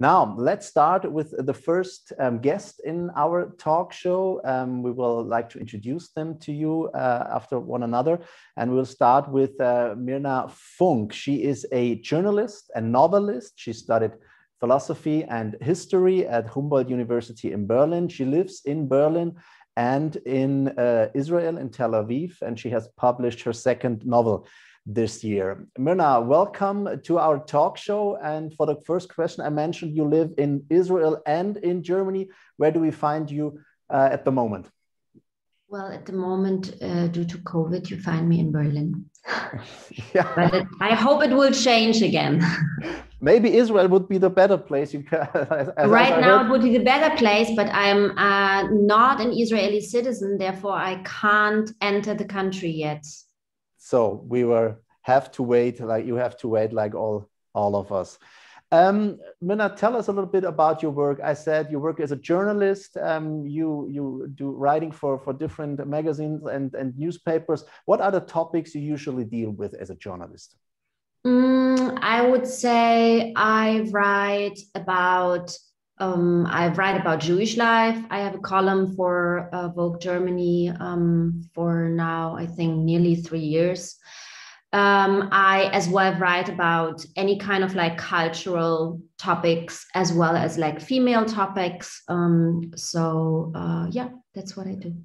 Now, let's start with the first um, guest in our talk show. Um, we will like to introduce them to you uh, after one another. And we'll start with uh, Mirna Funk. She is a journalist and novelist. She studied philosophy and history at Humboldt University in Berlin. She lives in Berlin and in uh, Israel, in Tel Aviv, and she has published her second novel this year. Mirna, welcome to our talk show. And for the first question, I mentioned you live in Israel and in Germany. Where do we find you uh, at the moment? Well, at the moment, uh, due to COVID, you find me in Berlin. yeah. But it, I hope it will change again. Maybe Israel would be the better place. You can, as, as right now, it would be the better place, but I'm uh, not an Israeli citizen, therefore I can't enter the country yet so we were have to wait like you have to wait like all all of us um, Mirna, tell us a little bit about your work. I said you work as a journalist. Um, you you do writing for for different magazines and and newspapers. What are the topics you usually deal with as a journalist? Mm, I would say I write about um, I write about Jewish life. I have a column for uh, Vogue Germany um, for now, I think, nearly three years. Um, I as well write about any kind of like cultural topics as well as like female topics. Um, so uh, yeah, that's what I do.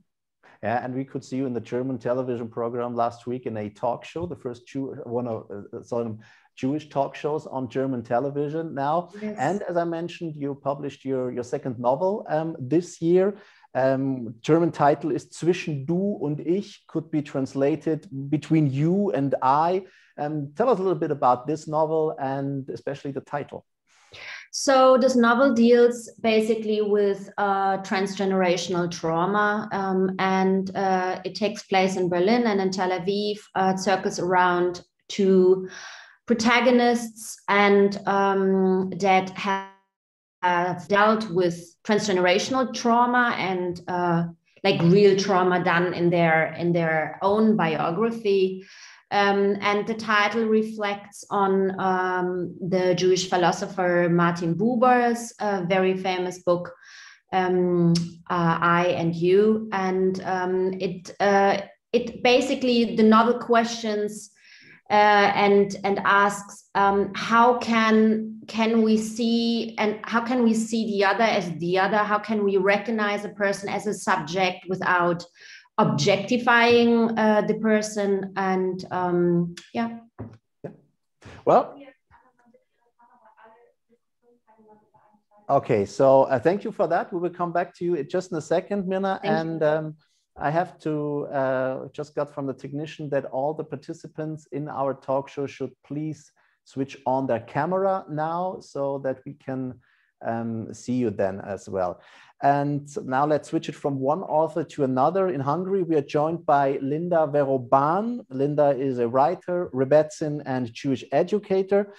Yeah, and we could see you in the German television program last week in a talk show, the first Jew, one of uh, some Jewish talk shows on German television now. Yes. And as I mentioned, you published your, your second novel um, this year. Um, German title is Zwischen du und ich, could be translated between you and I. Um, tell us a little bit about this novel and especially the title. So this novel deals basically with uh, transgenerational trauma, um, and uh, it takes place in Berlin and in Tel Aviv. Uh, circles around two protagonists and um, that have dealt with transgenerational trauma and uh, like real trauma done in their in their own biography. Um, and the title reflects on um, the Jewish philosopher Martin Buber's uh, very famous book, um, uh, I and You. And um, it, uh, it basically, the novel questions uh, and and asks um, how can can we see and how can we see the other as the other? How can we recognize a person as a subject without objectifying uh, the person? And um, yeah. yeah well okay so uh, thank you for that. We will come back to you just in a second Mirna and um, I have to uh, just got from the technician that all the participants in our talk show should please switch on their camera now so that we can um, see you then as well. And now let's switch it from one author to another. In Hungary, we are joined by Linda Vero Ban. Linda is a writer, Rebbetzin, and Jewish educator.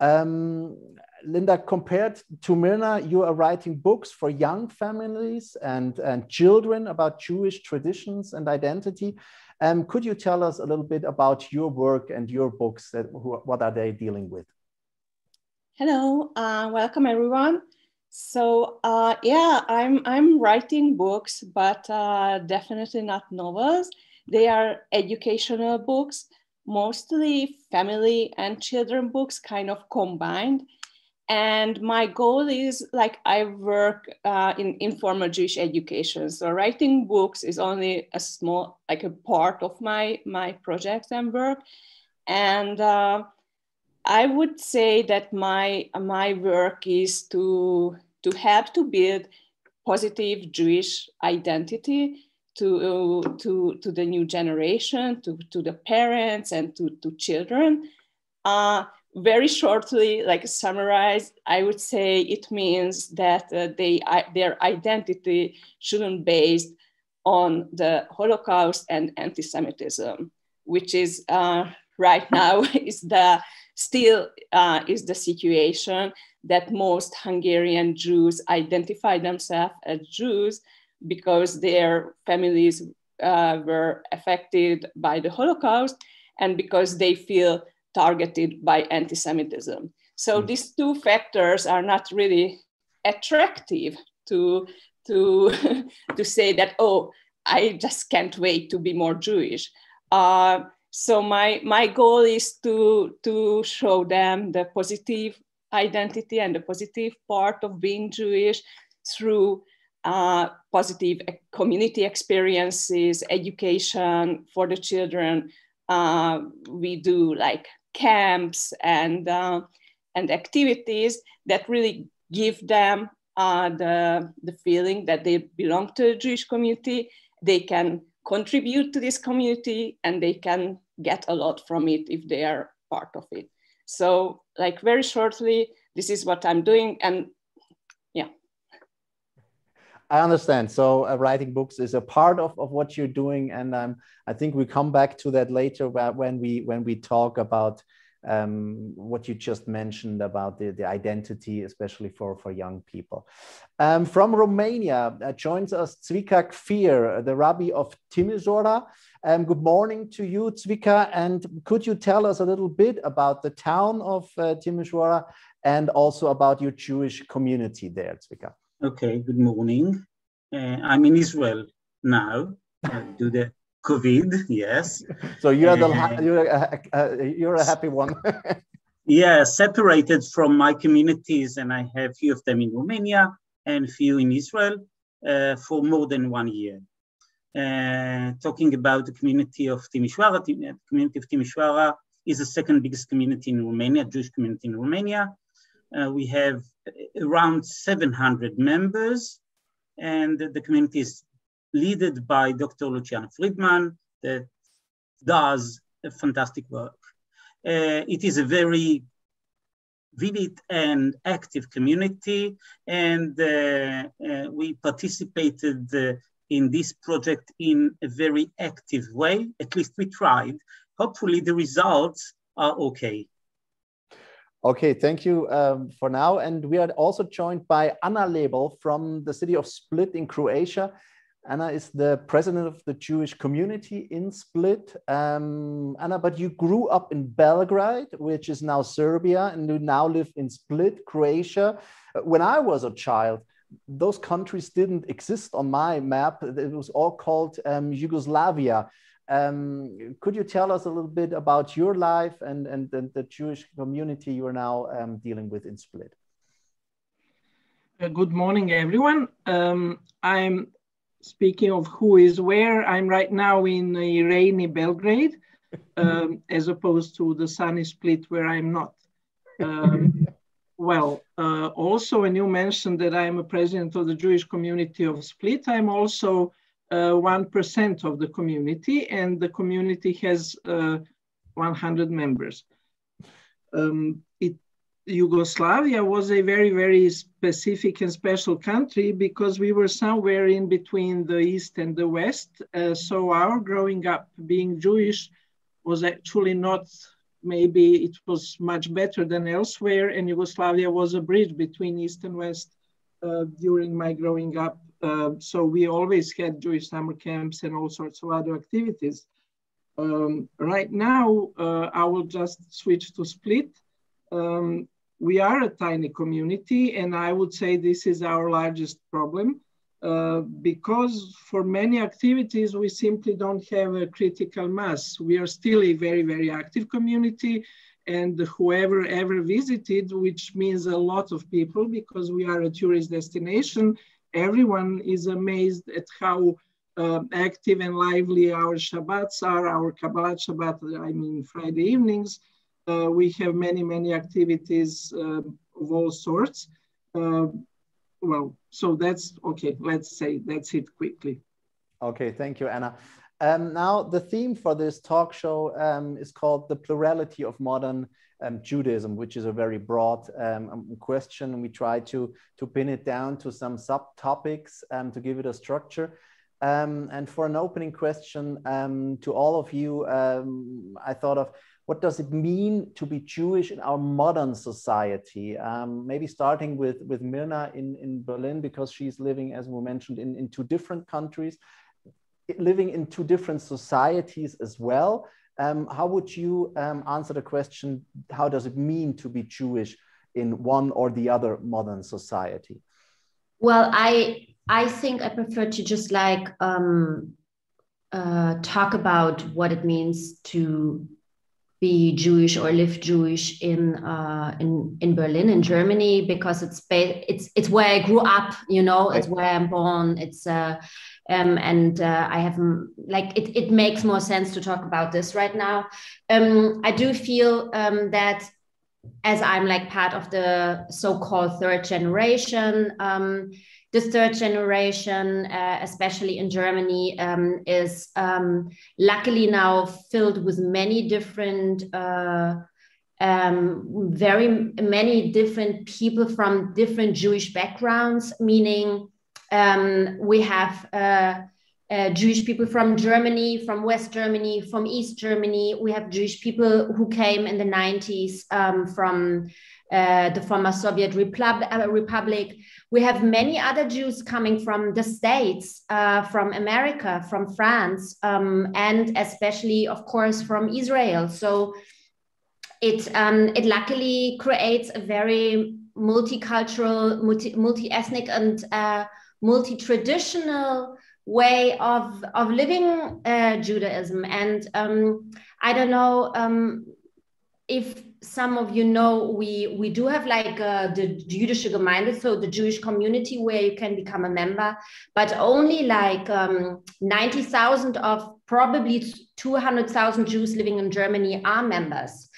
Um, Linda, compared to Mirna, you are writing books for young families and, and children about Jewish traditions and identity. Um, could you tell us a little bit about your work and your books? That, who, what are they dealing with? Hello, uh, welcome everyone. So uh, yeah, I'm I'm writing books, but uh, definitely not novels. They are educational books, mostly family and children books, kind of combined and my goal is like i work uh, in informal jewish education. So writing books is only a small like a part of my my projects and work. And uh, i would say that my my work is to to help to build positive jewish identity to to to the new generation to to the parents and to to children. Uh, very shortly like summarized, i would say it means that uh, they uh, their identity shouldn't be based on the holocaust and anti-semitism which is uh, right now is the still uh, is the situation that most hungarian jews identify themselves as jews because their families uh, were affected by the holocaust and because they feel targeted by anti-Semitism. So mm. these two factors are not really attractive to to to say that oh I just can't wait to be more Jewish. Uh, so my my goal is to to show them the positive identity and the positive part of being Jewish through uh, positive community experiences, education for the children. Uh, we do like camps and uh, and activities that really give them uh, the the feeling that they belong to the Jewish community. They can contribute to this community and they can get a lot from it if they are part of it. So, like very shortly, this is what I'm doing, and. I understand. So, uh, writing books is a part of, of what you're doing, and um, I think we come back to that later when we when we talk about um, what you just mentioned about the, the identity, especially for, for young people. Um, from Romania uh, joins us Zvika Kfir, the Rabbi of Timișoara. Um, good morning to you, Zvika. And could you tell us a little bit about the town of uh, Timișoara and also about your Jewish community there, Zvika? Okay, good morning. Uh, I'm in Israel now. Uh, do the COVID, yes. So you're the you're a, you're a happy one. yeah, separated from my communities, and I have few of them in Romania and few in Israel uh, for more than one year. Uh, talking about the community of Timișoara, the community of Timișoara is the second biggest community in Romania, Jewish community in Romania. Uh, we have around 700 members, and the community is led by Dr. Luciana Friedman that does a fantastic work. Uh, it is a very vivid and active community, and uh, uh, we participated uh, in this project in a very active way. At least we tried. Hopefully, the results are okay. Okay, thank you um, for now. And we are also joined by Ana Lebl from the city of Split in Croatia. Ana is the president of the Jewish community in Split. Um, Ana, but you grew up in Belgrade, which is now Serbia, and you now live in Split, Croatia. When I was a child, those countries didn't exist on my map. It was all called um, Yugoslavia. Um, could you tell us a little bit about your life and, and, and the Jewish community you are now um, dealing with in Split? Uh, good morning, everyone. Um, I'm speaking of who is where, I'm right now in a rainy Belgrade, um, as opposed to the sunny Split where I'm not. Um, well, uh, also when you mentioned that I'm a president of the Jewish community of Split, I'm also 1% of the community and the community has uh, 100 members. Um, it Yugoslavia was a very, very specific and special country because we were somewhere in between the East and the West. Uh, so our growing up being Jewish was actually not, maybe it was much better than elsewhere. And Yugoslavia was a bridge between East and West uh, during my growing up. Uh, so we always had Jewish summer camps and all sorts of other activities. Um, right now, uh, I will just switch to Split. Um, we are a tiny community, and I would say this is our largest problem. Uh, because for many activities, we simply don't have a critical mass. We are still a very, very active community and whoever ever visited, which means a lot of people because we are a tourist destination, everyone is amazed at how uh, active and lively our Shabbats are, our Kabbalat Shabbat, I mean Friday evenings, uh, we have many, many activities uh, of all sorts. Uh, well, so that's okay. Let's say that's it quickly. Okay, thank you, Ana. Um, now, the theme for this talk show um, is called The Plurality of Modern um, Judaism, which is a very broad um, um, question. We try to, to pin it down to some subtopics um, to give it a structure. and for an opening question to all of you, I thought of what does it mean to be Jewish in our modern society? Maybe starting with, with Mirna in, in Berlin, because she's living, as we mentioned, in, in two different countries, living in two different societies as well. Um, how would you um, answer the question, how does it mean to be Jewish in one or the other modern society? Well, I I think I prefer to just like um, uh, talk about what it means to be Jewish or live Jewish in uh, in in Berlin in Germany because it's it's it's where I grew up. You know, it's where I'm born. It's uh, um, and uh, I have like it. It makes more sense to talk about this right now. Um, I do feel um, that as I'm like part of the so-called third generation. Um, the third generation, uh, especially in Germany, um, is um, luckily now filled with many different, uh, very many different people from different Jewish backgrounds, meaning um, we have uh, uh, Jewish people from Germany, from West Germany, from East Germany. We have Jewish people who came in the 90s um, from uh, the former Soviet Repub- uh, Republic. We have many other Jews coming from the States, uh, from America, from France, um, and especially, of course, from Israel. So it, um, it luckily creates a very multicultural, multi, multi-ethnic and uh, multi-traditional way of, of living uh, Judaism. And um, I don't know um, if some of you know we we do have like uh, the Jüdische Gemeinde, so the Jewish community where you can become a member, but only like um, ninety thousand of probably two hundred thousand Jews living in Germany are members.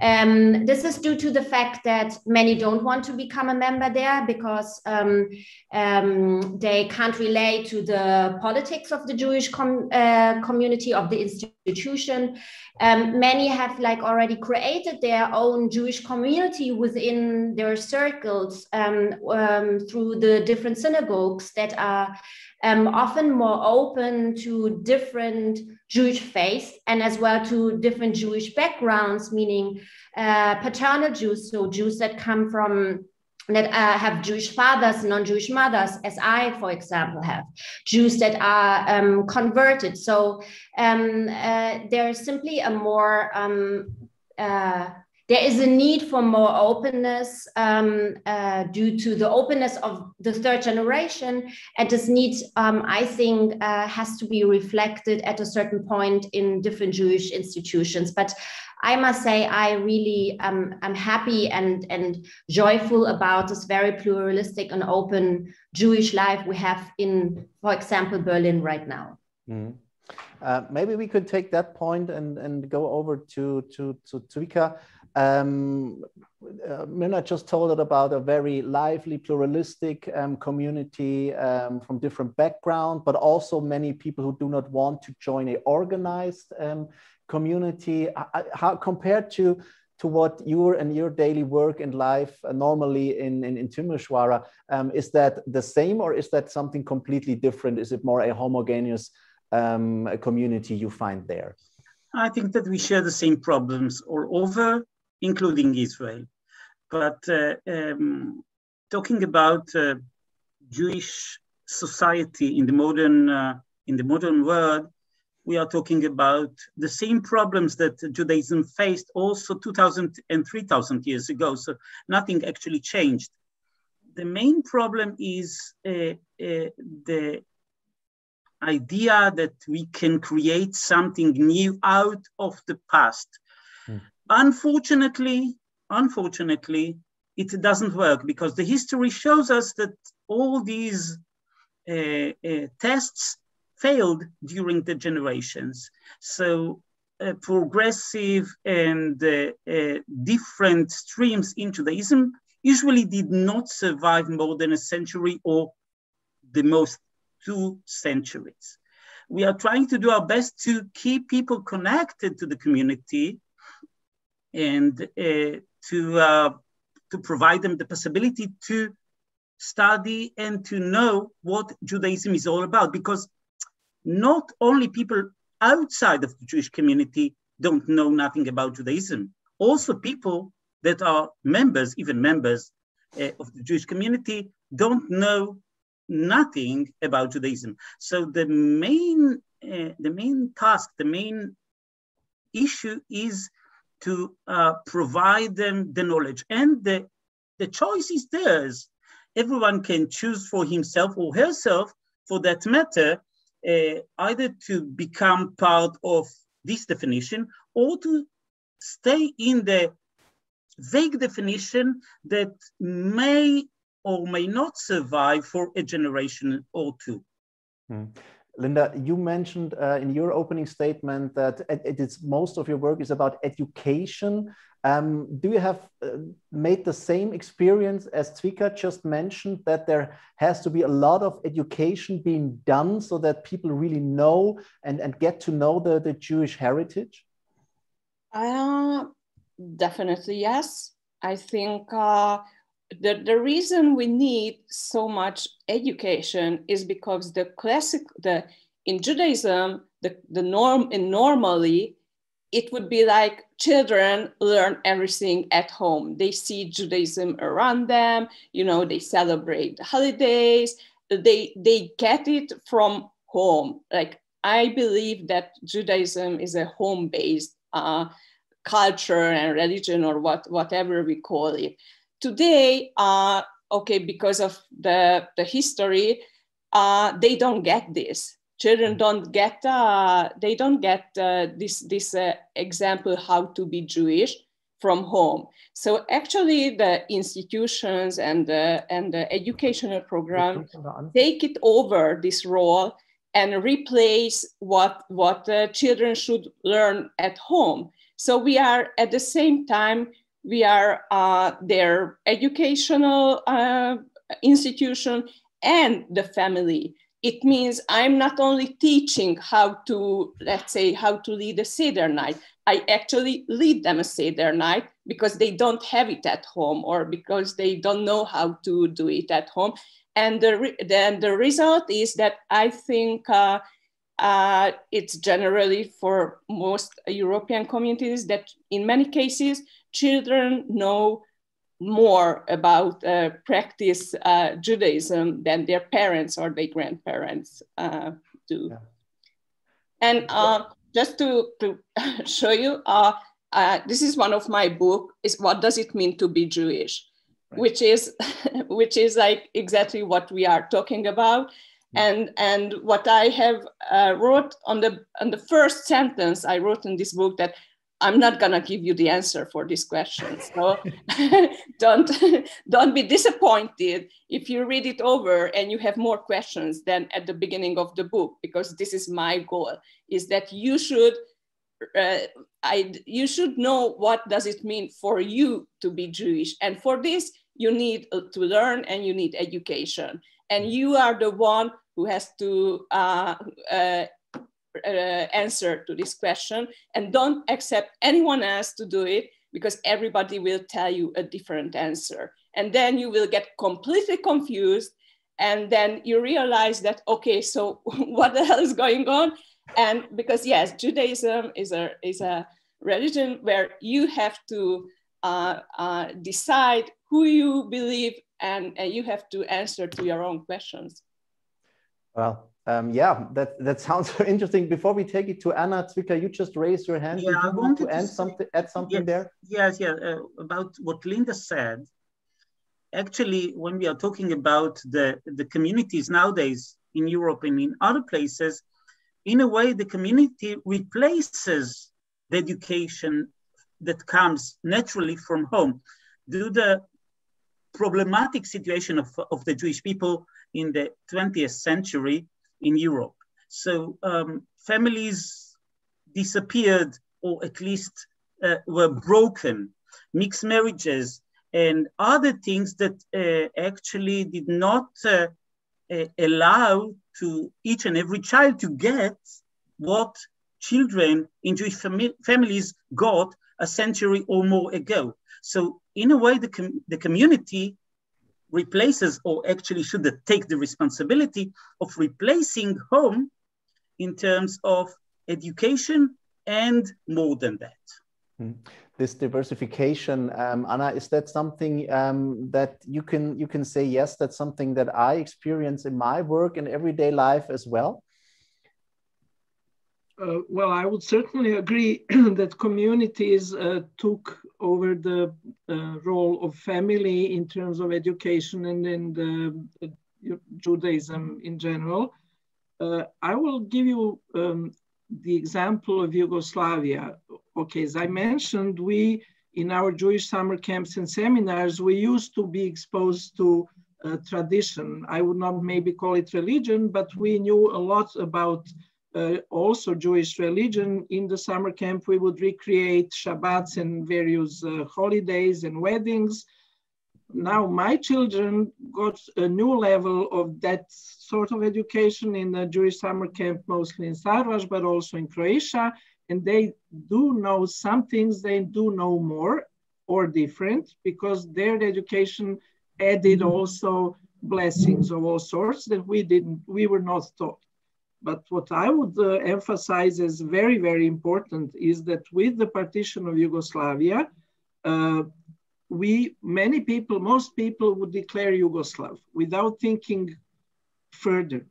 Um, this is due to the fact that many don't want to become a member there because um, um, they can't relate to the politics of the Jewish com uh, community of the institution. Um, many have like already created their own Jewish community within their circles um, um, through the different synagogues that are um, often more open to different Jewish faiths and as well to different Jewish backgrounds, meaning uh, paternal Jews, so Jews that come from that uh, have Jewish fathers, non-Jewish mothers, as I, for example, have Jews that are um, converted. So um, uh, there is simply a more um, uh, there is a need for more openness um, uh, due to the openness of the third generation. And this need, um, I think, uh, has to be reflected at a certain point in different Jewish institutions. But I must say, I really um, am happy and, and joyful about this very pluralistic and open Jewish life we have in, for example, Berlin right now. Mm. Uh, maybe we could take that point and, and go over to, to, to Zvika. Um, uh, Mirna just told us about a very lively, pluralistic um, community um, from different background, but also many people who do not want to join a organized um, community. How compared to to what your and your daily work and life uh, normally in in, in Timisoara, um, is that the same or is that something completely different? Is it more a homogeneous um, community you find there? I think that we share the same problems all over including Israel. But uh, um, talking about uh, Jewish society in the modern uh, in the modern world, we are talking about the same problems that Judaism faced also 2,000 and 3,000 years ago. So nothing actually changed. The main problem is uh, uh, the idea that we can create something new out of the past. Unfortunately, unfortunately, it doesn't work because the history shows us that all these uh, uh, tests failed during the generations. So uh, progressive and uh, uh, different streams in Judaism usually did not survive more than a century or the most two centuries. We are trying to do our best to keep people connected to the community and uh, to, uh, to provide them the possibility to study and to know what Judaism is all about. Because not only people outside of the Jewish community don't know nothing about Judaism, also people that are members, even members uh, of the Jewish community, don't know nothing about Judaism. So the main, uh, the main task, the main issue is to uh, provide them the knowledge. And the the choice is theirs. Everyone can choose for himself or herself, for that matter, uh, either to become part of this definition or to stay in the vague definition that may or may not survive for a generation or two. Mm. Linda, you mentioned uh, in your opening statement that it is most of your work is about education. Um, do you have uh, made the same experience as Zvika just mentioned that there has to be a lot of education being done so that people really know and, and get to know the, the Jewish heritage? Uh, definitely, yes. I think uh, the, the reason we need so much education is because the classic the in Judaism the, the norm in normally it would be like children learn everything at home. They see Judaism around them you know they celebrate the holidays they they get it from home. Like I believe that Judaism is a home based uh, culture and religion or what whatever we call it today, uh, okay, because of the, the history, uh, they don't get this. Children don't get, uh, they don't get uh, this, this uh, example how to be Jewish from home. So actually the institutions and the, and the educational program take it over this role and replace what, what uh, children should learn at home. So we are at the same time we are uh, their educational uh, institution and the family. It means I'm not only teaching how to, let's say, how to lead a Seder night. I actually lead them a Seder night because they don't have it at home or because they don't know how to do it at home. And the, then the result is that I think uh, uh, it's generally for most European communities that in many cases, children know more about uh, practice uh, Judaism than their parents or their grandparents uh, do. Yeah. And uh, just to, to show you, uh, uh, this is one of my book. Is what does it mean to be Jewish, right. which is which is like exactly what we are talking about. And and what I have wrote on the on the first sentence I wrote in this book that I'm not gonna give you the answer for this question. So don't don't be disappointed if you read it over and you have more questions than at the beginning of the book, because this is my goal: is that you should uh, I you should know what does it mean for you to be Jewish, and for this you need uh, to learn and you need education, and you are the one who has to uh, uh, uh, answer to this question and don't accept anyone else to do it because everybody will tell you a different answer. And then you will get completely confused. And then you realize that, okay, so what the hell is going on? And because yes, Judaism is a, is a religion where you have to uh, uh, decide who you believe and, and you have to answer to your own questions. Well, um, yeah, that, that sounds interesting. Before we take it to Ana Zvika, you just raised your hand. Yeah, you I want to, add something, add something yes, there? Yes, yeah, uh, about what Linda said. Actually, when we are talking about the, the communities nowadays in Europe and in other places, in a way, the community replaces the education that comes naturally from home. Do the problematic situation of, of the Jewish people in the 20th century, in Europe. So um, families disappeared or at least uh, were broken, mixed marriages, and other things that uh, actually did not uh, uh allow to each and every child to get what children in Jewish fami families got a century or more ago. So in a way, the, com the community replaces or actually should take the responsibility of replacing home in terms of education and more than that. Hmm. This diversification, um, Ana, is that something um, that you can you can say yes? That's something that I experience in my work and everyday life as well. Uh, well, I would certainly agree that communities uh, took over the uh, role of family in terms of education and in uh, Judaism in general. Uh, I will give you um, the example of Yugoslavia. Okay, as I mentioned, we in our Jewish summer camps and seminars, we used to be exposed to uh, tradition. I would not maybe call it religion, but we knew a lot about uh, also Jewish religion. In the summer camp, we would recreate Shabbats and various uh, holidays and weddings. Now my children got a new level of that sort of education in the Jewish summer camp, mostly in Szarvas, but also in Croatia. And they do know some things, they do know more or different because their education added also blessings of all sorts that we didn't, we were not taught. But what I would uh, emphasize as very, very important is that with the partition of Yugoslavia, uh, we, many people, most people would declare Yugoslav without thinking further.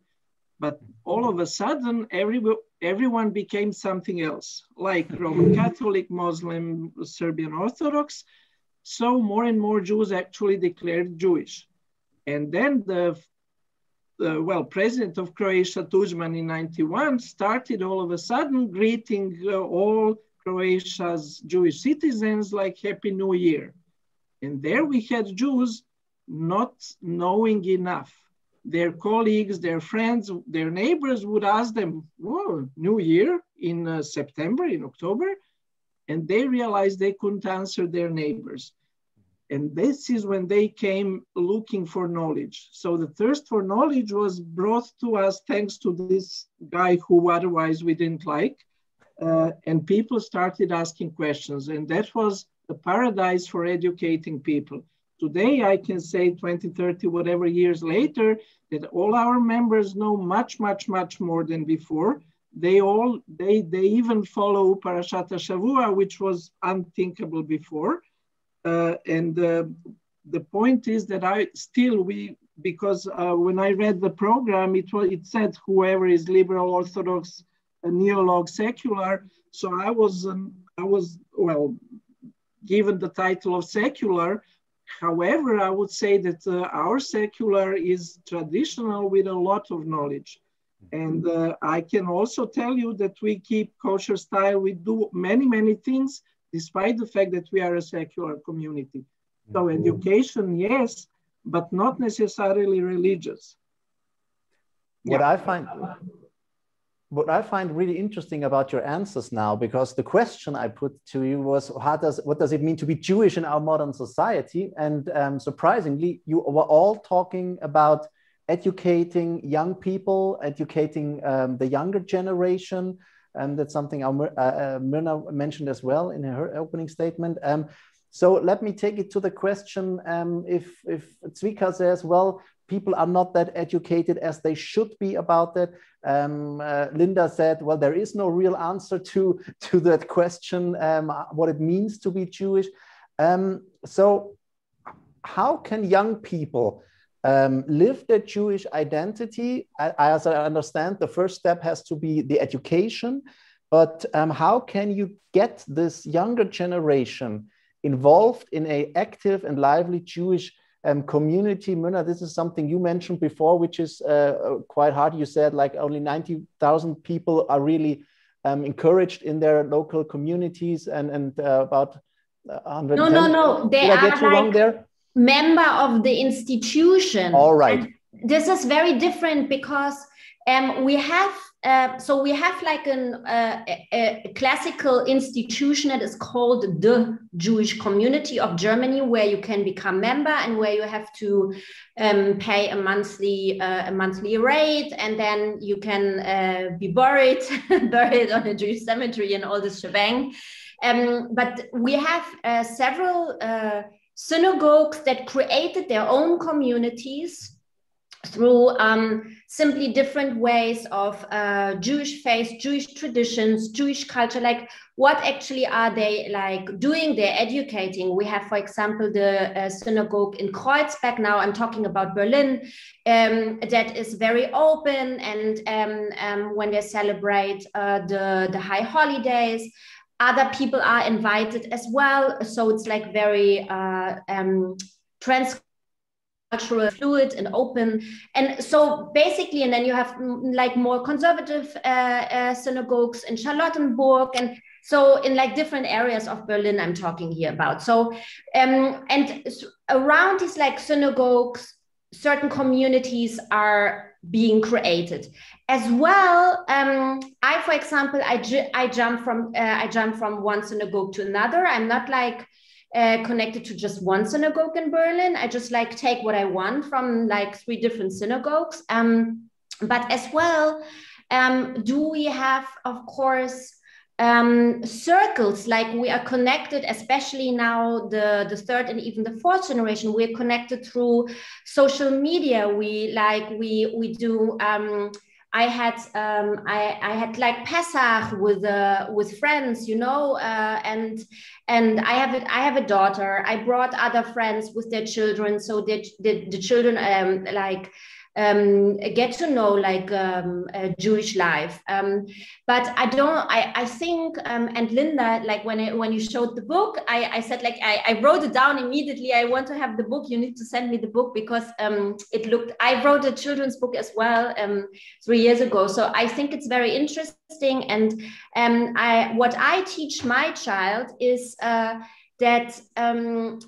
But all of a sudden, every, everyone became something else, like Roman Catholic, Muslim, Serbian Orthodox. So more and more Jews actually declared Jewish. And then the well, president of Croatia, Tudjman, in 91, started all of a sudden greeting uh, all Croatia's Jewish citizens like Happy New Year. And there we had Jews not knowing enough. Their colleagues, their friends, their neighbors would ask them, Whoa, New Year in uh, September, in October? And they realized they couldn't answer their neighbors. And this is when they came looking for knowledge. So the thirst for knowledge was brought to us thanks to this guy who otherwise we didn't like. Uh, and people started asking questions. And that was a paradise for educating people. Today, I can say 20, 30, whatever years later, that all our members know much, much, much more than before. They all, they, they even follow Parashat Shavua, which was unthinkable before. Uh, and uh, the point is that I still we because uh, when I read the program, it was it said whoever is liberal, orthodox, neolog, secular. So I was um, I was well given the title of secular. However, I would say that uh, our secular is traditional with a lot of knowledge. And uh, I can also tell you that we keep kosher style. We do many, many things despite the fact that we are a secular community. So mm-hmm. education, yes, but not necessarily religious. What yeah. I find what I find really interesting about your answers now, because the question I put to you was, how does what does it mean to be Jewish in our modern society? And um, surprisingly, you were all talking about educating young people, educating um, the younger generation, and that's something uh, uh, Mirna mentioned as well in her opening statement. Um, so let me take it to the question um, if, if Zvika says, well, people are not that educated as they should be about that. Um, uh, Linda said, well, there is no real answer to, to that question, um, what it means to be Jewish. Um, so how can young people um, live their Jewish identity. As I understand, the first step has to be the education. But um, how can you get this younger generation involved in a active and lively Jewish um, community? Mirna, this is something you mentioned before, which is uh, quite hard. You said like only 90,000 people are really um, encouraged in their local communities and, and uh, about 100. No, no, no. They Did I get you like, wrong there? Member of the institution. All right. And this is very different because um, we have uh, so we have like an, uh, a, a, classical institution that is called the Jewish Community of Germany, where you can become member and where you have to um, pay a monthly uh, a monthly rate, and then you can uh, be buried buried on a Jewish cemetery and all this shebang. Um, but we have uh, several uh, synagogues that created their own communities through um, simply different ways of uh, Jewish faith, Jewish traditions, Jewish culture. Like, what actually are they like doing? They're educating. We have, for example, the uh, synagogue in Kreuzberg. Now I'm talking about Berlin, um, that is very open, and um, um when they celebrate uh, the the high holidays. Other people are invited as well, so it's like very uh, um, trans cultural fluid and open. And so basically and then you have mm, like more conservative uh, uh, synagogues in charlottenburg and so in like different areas of berlin i'm talking here about. So um and around these like synagogues certain communities are being created as well um i for example i ju- i jump from uh, i jump from one synagogue to another i'm not like uh, connected to just one synagogue in Berlin. I just like take what I want from like three different synagogues. Um, but as well, um, do we have, of course, um, circles like we are connected, especially now the the third and even the fourth generation. We're connected through social media. We like we we do. Um, I had um, I, I had like Pesach with uh, with friends, you know, uh, and and I have a, I have a daughter. I brought other friends with their children, so that the, the children um, like um, get to know like um, Jewish life. Um, but I don't. I I think um, and Linda, like when it, when you showed the book, I, I said like I, I wrote it down immediately. I want to have the book. You need to send me the book because um, it looked. I wrote a children's book as well um, three years ago. So I think it's very interesting. And um, I what I teach my child is. Uh, that um,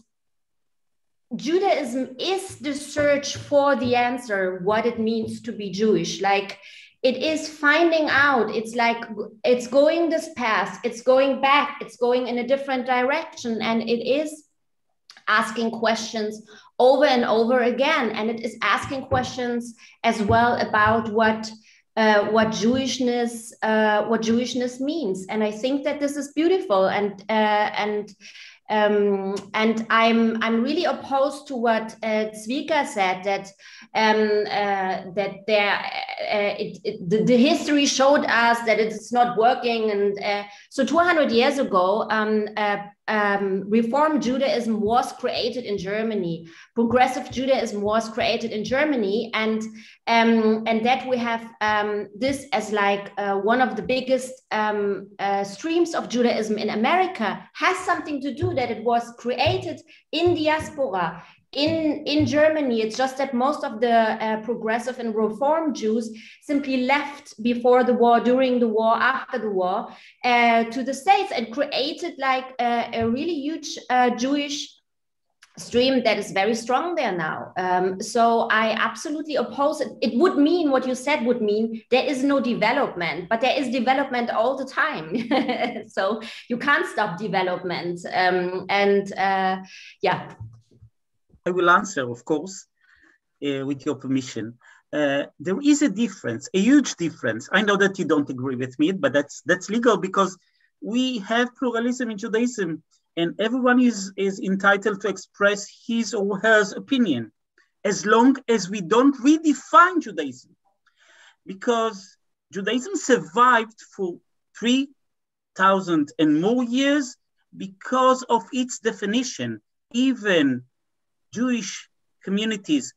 Judaism is the search for the answer, what it means to be Jewish. Like it is finding out, it's like it's going this path, it's going back, it's going in a different direction, and it is asking questions over and over again. And it is asking questions as well about what. Uh, what Jewishness, uh, what Jewishness means, and I think that this is beautiful, and uh, and um, and I'm I'm really opposed to what uh, Zvika said that um, uh, that there uh, it, it, the, the, history showed us that it's not working, and uh, so 200 years ago, um, uh, um, Reform Judaism was created in Germany. Progressive Judaism was created in Germany, and um, and that we have um, this as like uh, one of the biggest um, uh, streams of Judaism in America has something to do that it was created in diaspora in in Germany, it's just that most of the uh, progressive and reform Jews simply left before the war, during the war, after the war, uh, to the states and created like a, a really huge uh, Jewish stream that is very strong there now. Um, so I absolutely oppose it. It would mean what you said would mean there is no development, but there is development all the time. so you can't stop development. Um, and uh, yeah. I will answer, of course, uh, with your permission. Uh, there is a difference, a huge difference. I know that you don't agree with me, but that's that's legal because we have pluralism in Judaism, and everyone is is entitled to express his or her opinion, as long as we don't redefine Judaism, because Judaism survived for three thousand and more years because of its definition. Even Jewish communities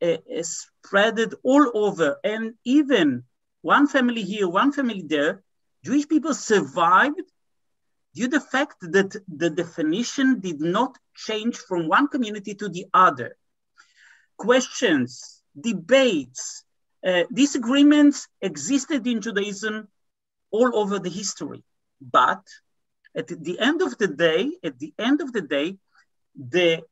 uh, uh, spread all over, and even one family here, one family there, Jewish people survived due to the fact that the definition did not change from one community to the other. Questions, debates, uh, disagreements existed in Judaism all over the history. But at the end of the day, at the end of the day, the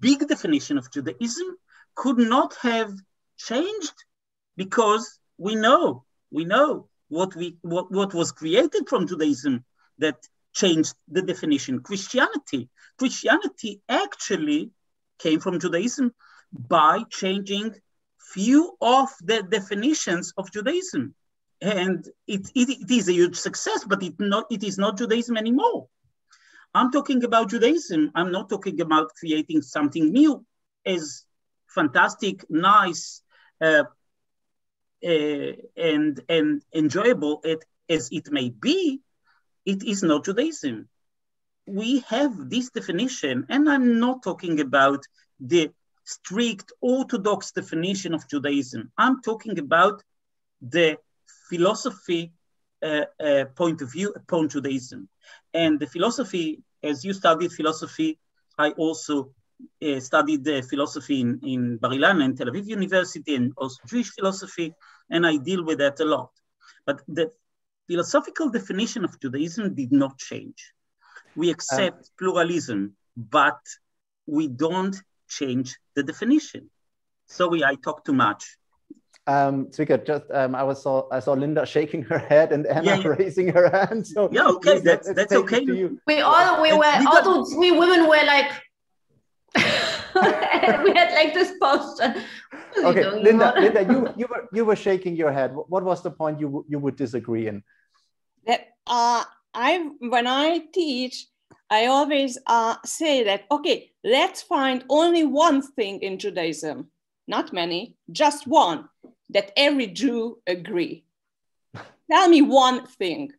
big definition of Judaism could not have changed because we know, we know what, we, what, what was created from Judaism that changed the definition. Christianity. Christianity actually came from Judaism by changing few of the definitions of Judaism. And it, it, it is a huge success, but it, not, it is not Judaism anymore. I'm talking about Judaism. I'm not talking about creating something new, as fantastic, nice, uh, uh, and and enjoyable it, as it may be, it is not Judaism. We have this definition, and I'm not talking about the strict orthodox definition of Judaism. I'm talking about the philosophy uh, uh, point of view upon Judaism. And the philosophy, as you studied philosophy, I also uh, studied the philosophy in, in Bar Ilan and Tel Aviv University and also Jewish philosophy, and I deal with that a lot. But the philosophical definition of Judaism did not change. We accept um, pluralism, but we don't change the definition. Sorry, I talk too much. Um, Zvika, just um, I was saw I saw Linda shaking her head and Ana yeah, yeah. raising her hand. So yeah, okay, that's that's okay. We all we were all those we women were like we had like this posture. Okay, Linda, Linda, you you were you were shaking your head. What was the point you you would disagree in? That uh, I when I teach, I always uh, say that okay, let's find only one thing in Judaism, not many, just one that every Jew agree. Tell me one thing.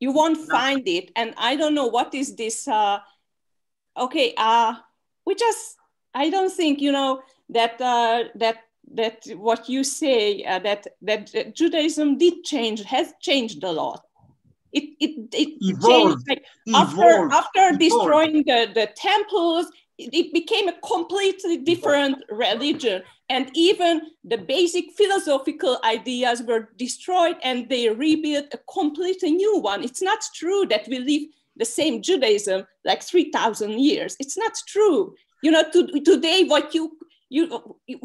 You won't find it, and I don't know what is this. Uh, okay, uh, we just I don't think you know that uh, that that what you say uh, that that Judaism did change has changed a lot. It it it Evolved. changed like after after destroying the, the temples. It, became a completely different religion, and even the basic philosophical ideas were destroyed, and they rebuilt a completely new one. It's not true that we live the same Judaism like 3,000 years. It's not true you know to, today what you you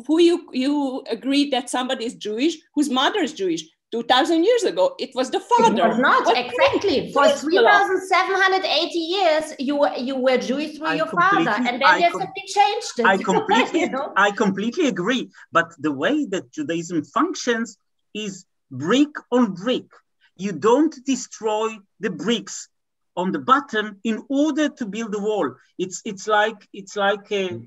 who you you agree that somebody is jewish whose mother is jewish 2000 years ago it was the father it was not what exactly for 3780 years you were you were jewish through I your father and then I there's something changed i completely you know? i completely agree but the way that judaism functions is brick on brick you don't destroy the bricks on the bottom in order to build the wall. It's it's like it's like a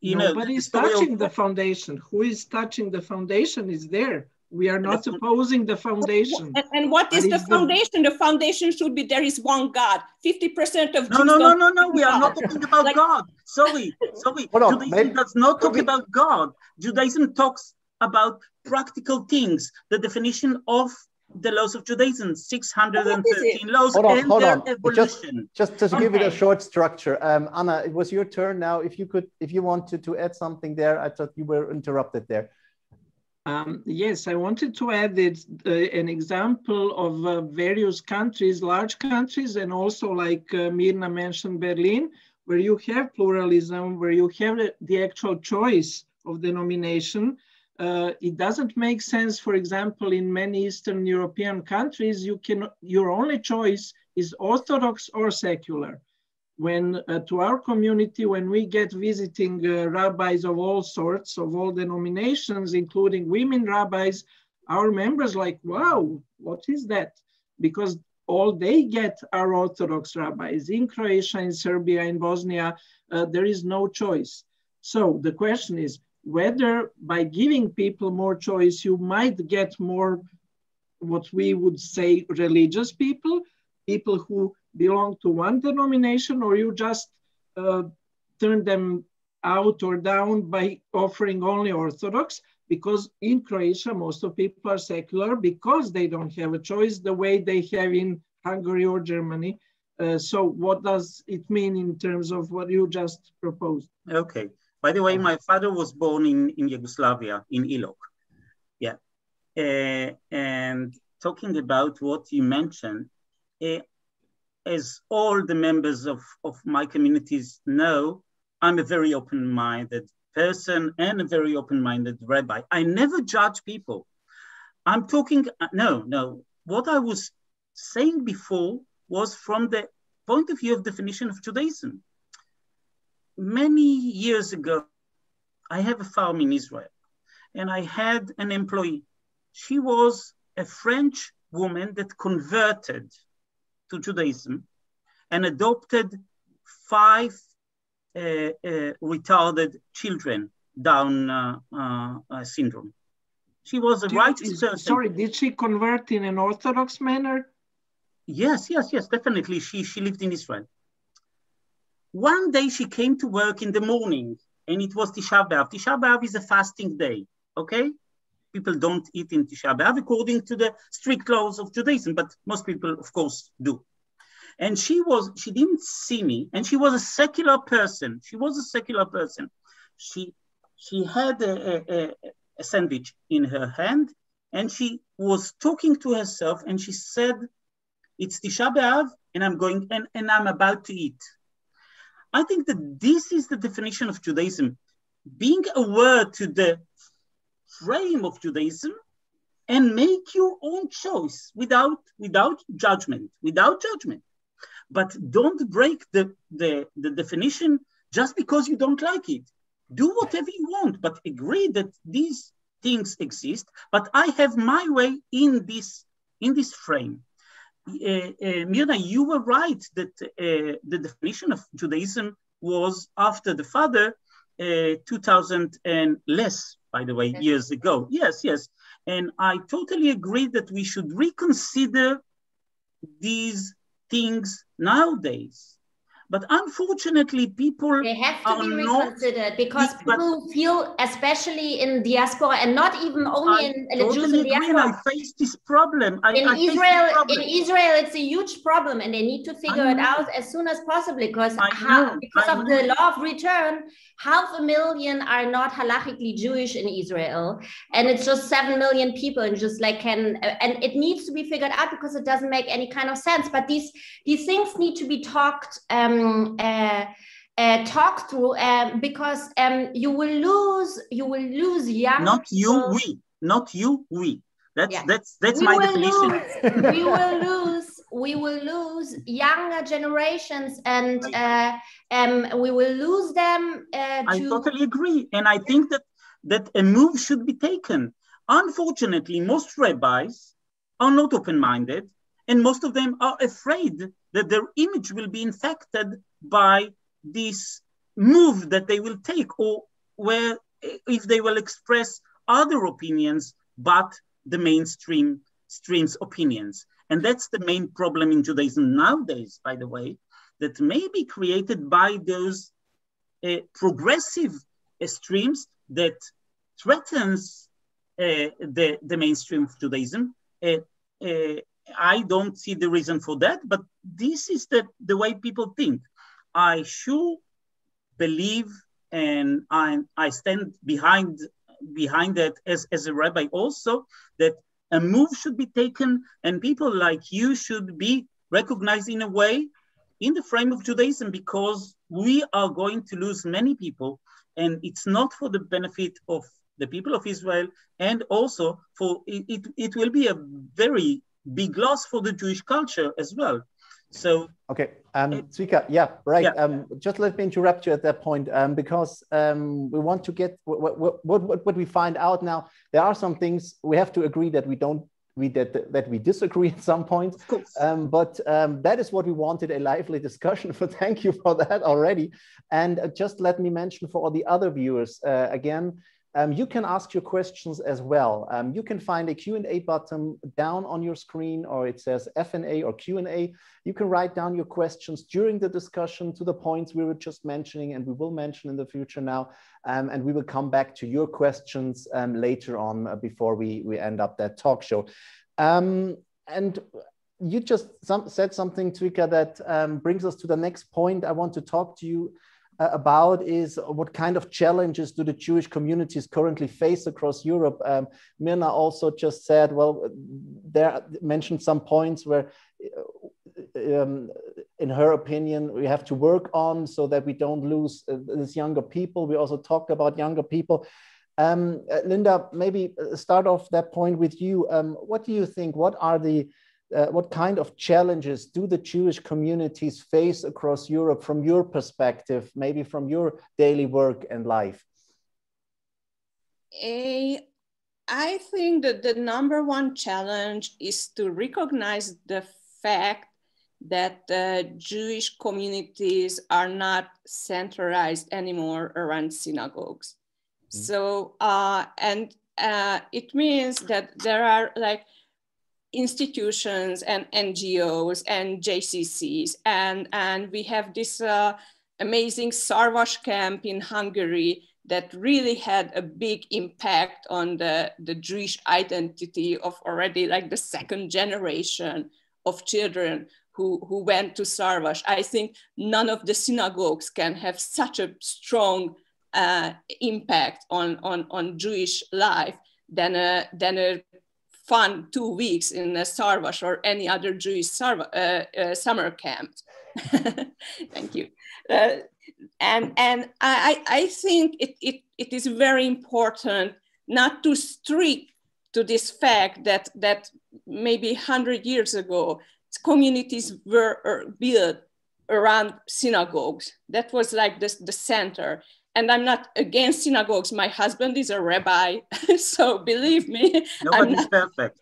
you Nobody is touching of... the foundation. Who is touching the foundation is there. We are not opposing the foundation. And, and what is the foundation? The... the foundation should be there is one God. 50% of No, Jews no, no, no, no. We are not talking about like... God. Sorry, sorry. On, Judaism maybe... does not talk maybe... about God. Judaism talks about practical things, the definition of the laws of Judaism, 613 laws hold on, and hold their on. evolution. Just, just to okay. give it a short structure, um, Ana, it was your turn now. If you could, if you wanted to add something there, I thought you were interrupted there. Um, yes, I wanted to add it, uh, an example of uh, various countries, large countries, and also like uh, Mirna mentioned Berlin, where you have pluralism, where you have the, actual choice of denomination, uh, it doesn't make sense, for example, in many Eastern European countries, you can your only choice is Orthodox or secular. When uh, to our community, when we get visiting uh, rabbis of all sorts, of all denominations, including women rabbis, our members like, wow, what is that? Because all they get are Orthodox rabbis. In Croatia, in Serbia, in Bosnia, uh, there is no choice. So the question is, whether by giving people more choice, you might get more what we would say religious people, people who belong to one denomination, or you just uh, turn them out or down by offering only Orthodox, because in Croatia, most of people are secular because they don't have a choice the way they have in Hungary or Germany. Uh, so what does it mean in terms of what you just proposed? Okay. By the way, my father was born in, in Yugoslavia, in Ilok. Yeah. Uh, and talking about what you mentioned, uh, as all the members of, of my communities know, I'm a very open-minded person and a very open-minded rabbi. I never judge people. I'm talking, uh, no, no. What I was saying before was from the point of view of definition of Judaism many years ago, I have a farm in Israel, and I had an employee. She was a French woman that converted to Judaism and adopted five uh, uh, retarded children Down uh, uh, syndrome. She was a righteous person. Sorry, did she convert in an Orthodox manner? Yes, yes, yes, definitely. She, she lived in Israel. One day she came to work in the morning and it was Tisha B'Av. Tisha B'Av is a fasting day, okay? People don't eat in Tisha B'Av according to the strict laws of Judaism, but most people, of course, do. And she was, she didn't see me, and she was a secular person. She was a secular person. She, she had a, a, a sandwich in her hand, and she was talking to herself, and she said, "It's Tisha B'av, and I'm going, and, and I'm about to eat." I think that this is the definition of Judaism: being aware to the frame of Judaism and make your own choice without without judgment, without judgment. But don't break the, the, the definition just because you don't like it do whatever you want, but agree that these things exist. But I have my way in this in this frame. Uh, uh, Mirna, you were right that uh, the definition of Judaism was after the father, uh, 2000 and less, by the way, years ago. Yes, yes. And I totally agree that we should reconsider these things nowadays. But unfortunately, people they have to be reconsidered because people feel, especially in diaspora, and not even only I in totally diaspora. I face this problem. I, in I Israel, problem. in Israel, it's a huge problem, and they need to figure it out as soon as possible because how, because of the law of return, half a million are not halachically Jewish in Israel, and it's just seven million people, and just like can and it needs to be figured out because it doesn't make any kind of sense. But these these things need to be talked. Um, um, uh, uh, talk through um, because um, you will lose you will lose young not you people. we. Not you we. That's yeah. that's that's we my definition. lose, we will lose we will lose younger generations and uh, um, we will lose them uh, i totally agree and i think that that a move should be taken. Unfortunately most rabbis are not open-minded and most of them are afraid that their image will be infected by this move that they will take or where if they will express other opinions but the mainstream stream's opinions. And that's the main problem in judaism nowadays by the way that may be created by those uh, progressive uh, streams that threatens uh, the, the mainstream of judaism I don't see the reason for that, but this is the, the way people think. I sure believe and I, I stand behind behind that as, as a rabbi also that a move should be taken and people like you should be recognized in a way in the frame of Judaism because we are going to lose many people and it's not for the benefit of the people of Israel and also for it, it, it will be a very big loss for the Jewish culture as well. So okay, um, Zvika, yeah, right. Yeah. Um, just let me interrupt you at that point um, because um, we want to get what, what what what we find out now. There are some things we have to agree that we don't we that that we disagree at some point points. Um, but um, that is what we wanted a lively discussion. So thank you for that already. And uh, just let me mention for all the other viewers uh, again. Um, you can ask your questions as well. Um, you can find a Q&A button down on your screen or it says F&A or Q&A. You can write down your questions during the discussion to the points we were just mentioning and we will mention in the future now. Um, and we will come back to your questions um, later on uh, before we, we end up that talk show. Um, and you just some, said something, Zvika, that um, brings us to the next point I want to talk to you about is what kind of challenges do the Jewish communities currently face across Europe? Um, Mirna also just said, well, there mentioned some points where, uh, um, in her opinion, we have to work on so that we don't lose uh, these younger people. We also talked about younger people. Um, uh, Linda, maybe uh, start off that point with you. Um, what do you think? What are the uh, what kind of challenges do the Jewish communities face across Europe from your perspective, maybe from your daily work and life? A, I think that the number one challenge is to recognize the fact that uh, Jewish communities are not centralized anymore around synagogues. So, uh, and uh, it means that there are like institutions and NGOs and JCCs, and, and we have this uh, amazing Szarvas camp in Hungary that really had a big impact on the, the Jewish identity of already like the second generation of children who, who went to Szarvas. I think none of the synagogues can have such a strong uh, impact on, on, on Jewish life than a, than a fun two weeks in a Szarvas or any other Jewish Sarva, uh, uh, summer camp. Thank you. Uh, and and I, I think it, it, it is very important not to streak to this fact that, that maybe 100 years ago, communities were uh, built around synagogues. That was like the, the center and I'm not against synagogues. My husband is a rabbi, so believe me, nobody's I'm not, perfect.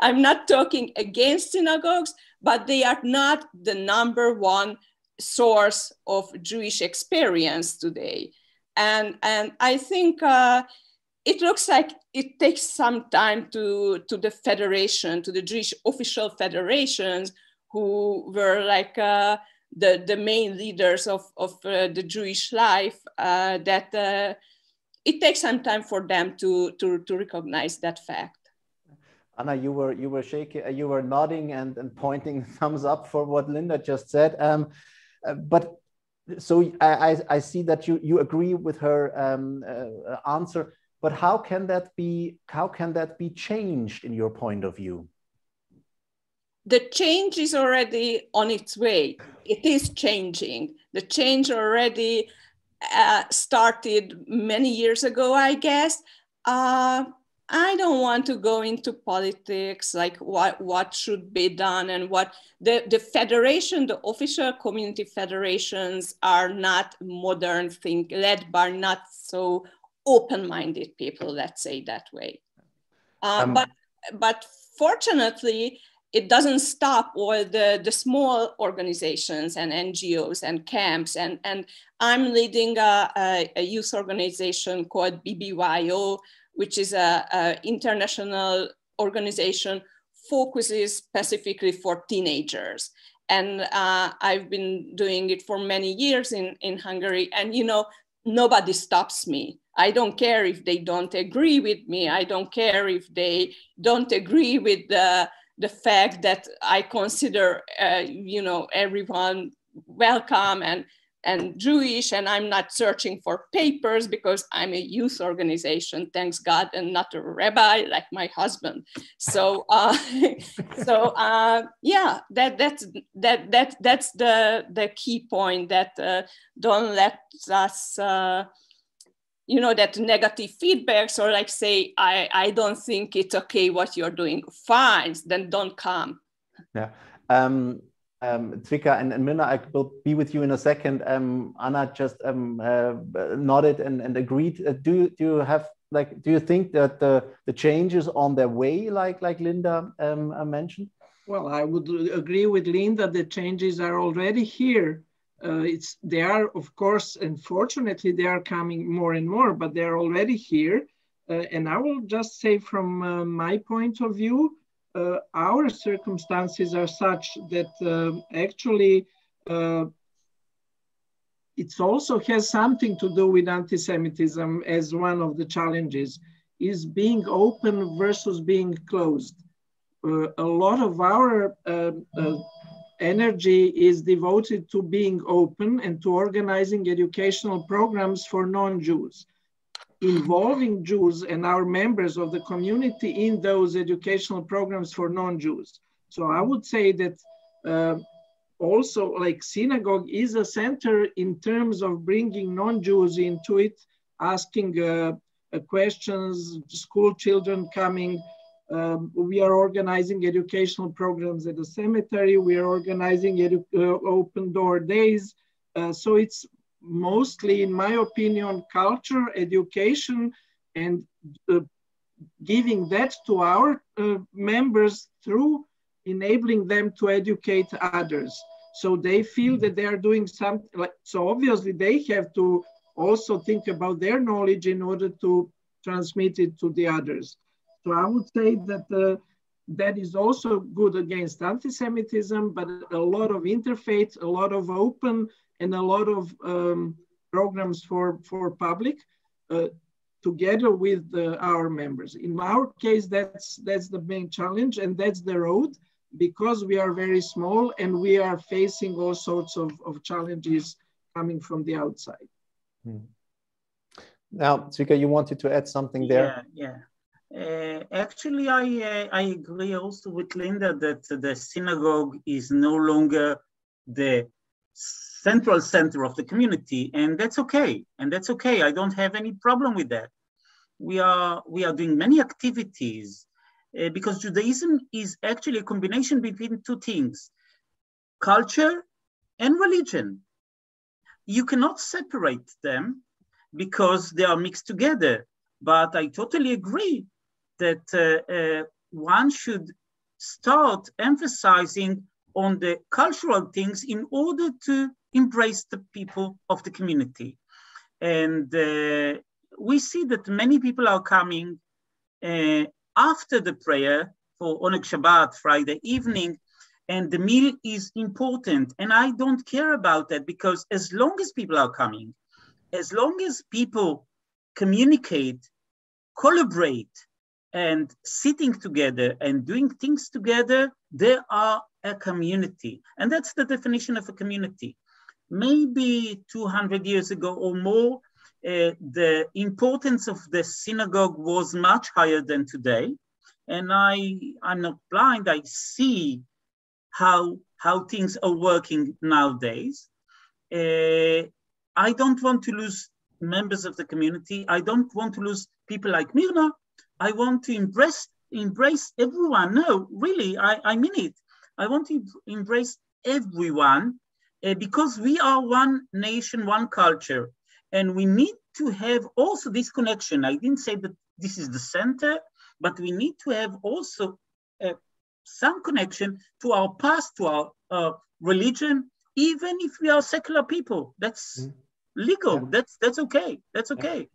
I'm not talking against synagogues, but they are not the number one source of Jewish experience today. And, and I think uh, it looks like it takes some time to, to the federation, to the Jewish official federations who were like, uh, the, the main leaders of, of uh, the Jewish life uh, that uh, it takes some time for them to, to, to recognize that fact. Ana, you were you were shaking, uh, you were nodding and, and pointing thumbs up for what Linda just said. Um, uh, but so I, I see that you you agree with her um, uh, answer. But how can that be? How can that be changed in your point of view? The change is already on its way. It is changing. The change already uh, started many years ago, I guess. Uh, I don't want to go into politics, like what, what should be done and what the, the federation, the official community federations are not modern think led by not so open-minded people, let's say that way. Uh, um, but, but fortunately, it doesn't stop all the, the small organizations and NGOs and camps. And, and I'm leading a, a, a youth organization called BBYO, which is an international organization focuses specifically for teenagers. And uh, I've been doing it for many years in, in Hungary. And, you know, nobody stops me. I don't care if they don't agree with me. I don't care if they don't agree with the the fact that I consider, uh, you know, everyone welcome and and Jewish, and I'm not searching for papers because I'm a youth organization, thanks God, and not a rabbi like my husband. So, uh, so uh, yeah, that that's that that that's the the key point that uh, don't let us uh, you know that negative feedbacks or like say i i don't think it's okay what you're doing fine then don't come yeah um um, Zvika and, and Mirna, I will be with you in a second. Um, Ana just um, uh, nodded and, and agreed. Uh, do, do you have like, do you think that the, the changes on their way, like, like Linda um, uh, mentioned? Well, I would agree with Linda. That the changes are already here uh, it's they are of course unfortunately they are coming more and more but they're already here. Uh, and i will just say from uh, my point of view uh, our circumstances are such that uh, actually uh, it also has something to do with anti-semitism as one of the challenges is being open versus being closed. A lot of our energy is devoted to being open and to organizing educational programs for non-Jews, involving Jews and our members of the community in those educational programs for non-Jews. So I would say that uh, also like synagogue is a center in terms of bringing non-Jews into it, asking uh, uh, questions, school children coming, um, we are organizing educational programs at the cemetery. We are organizing uh, open door days. Uh, so it's mostly, in my opinion, culture, education, and uh, giving that to our uh, members through enabling them to educate others. So they feel that they are doing something like, so obviously they have to also think about their knowledge in order to transmit it to the others. So I would say that uh, that is also good against anti-Semitism, but a lot of interfaith, a lot of open, and a lot of um, programs for, for public uh, together with uh, our members. In our case, that's, that's the main challenge and that's the road because we are very small and we are facing all sorts of, of challenges coming from the outside. Hmm. Now, Zvika, you wanted to add something there? Yeah, yeah. Uh, actually, I uh, I agree also with Linda that the synagogue is no longer the central center of the community, and that's okay. And that's okay. I don't have any problem with that. We are we are doing many activities uh, because Judaism is actually a combination between two things: culture and religion. You cannot separate them because they are mixed together. But I totally agree that uh, uh, one should start emphasizing on the cultural things in order to embrace the people of the community. And uh, we see that many people are coming uh, after the prayer for Oneg Shabbat, Friday evening, and the meal is important. And I don't care about that because as long as people are coming, as long as people communicate, collaborate, and sitting together and doing things together, they are a community. And that's the definition of a community. Maybe 200 years ago or more, uh, the importance of the synagogue was much higher than today. And I, I'm not blind, I see how, how things are working nowadays. Uh, I don't want to lose members of the community. I don't want to lose people like Mirna I want to embrace embrace everyone. No, really, I, I mean it. I want to embrace everyone uh, because we are one nation, one culture, and we need to have also this connection. I didn't say that this is the center, but we need to have also uh, some connection to our past, to our uh, religion, even if we are secular people. That's mm. legal. Yeah. That's that's okay. That's okay.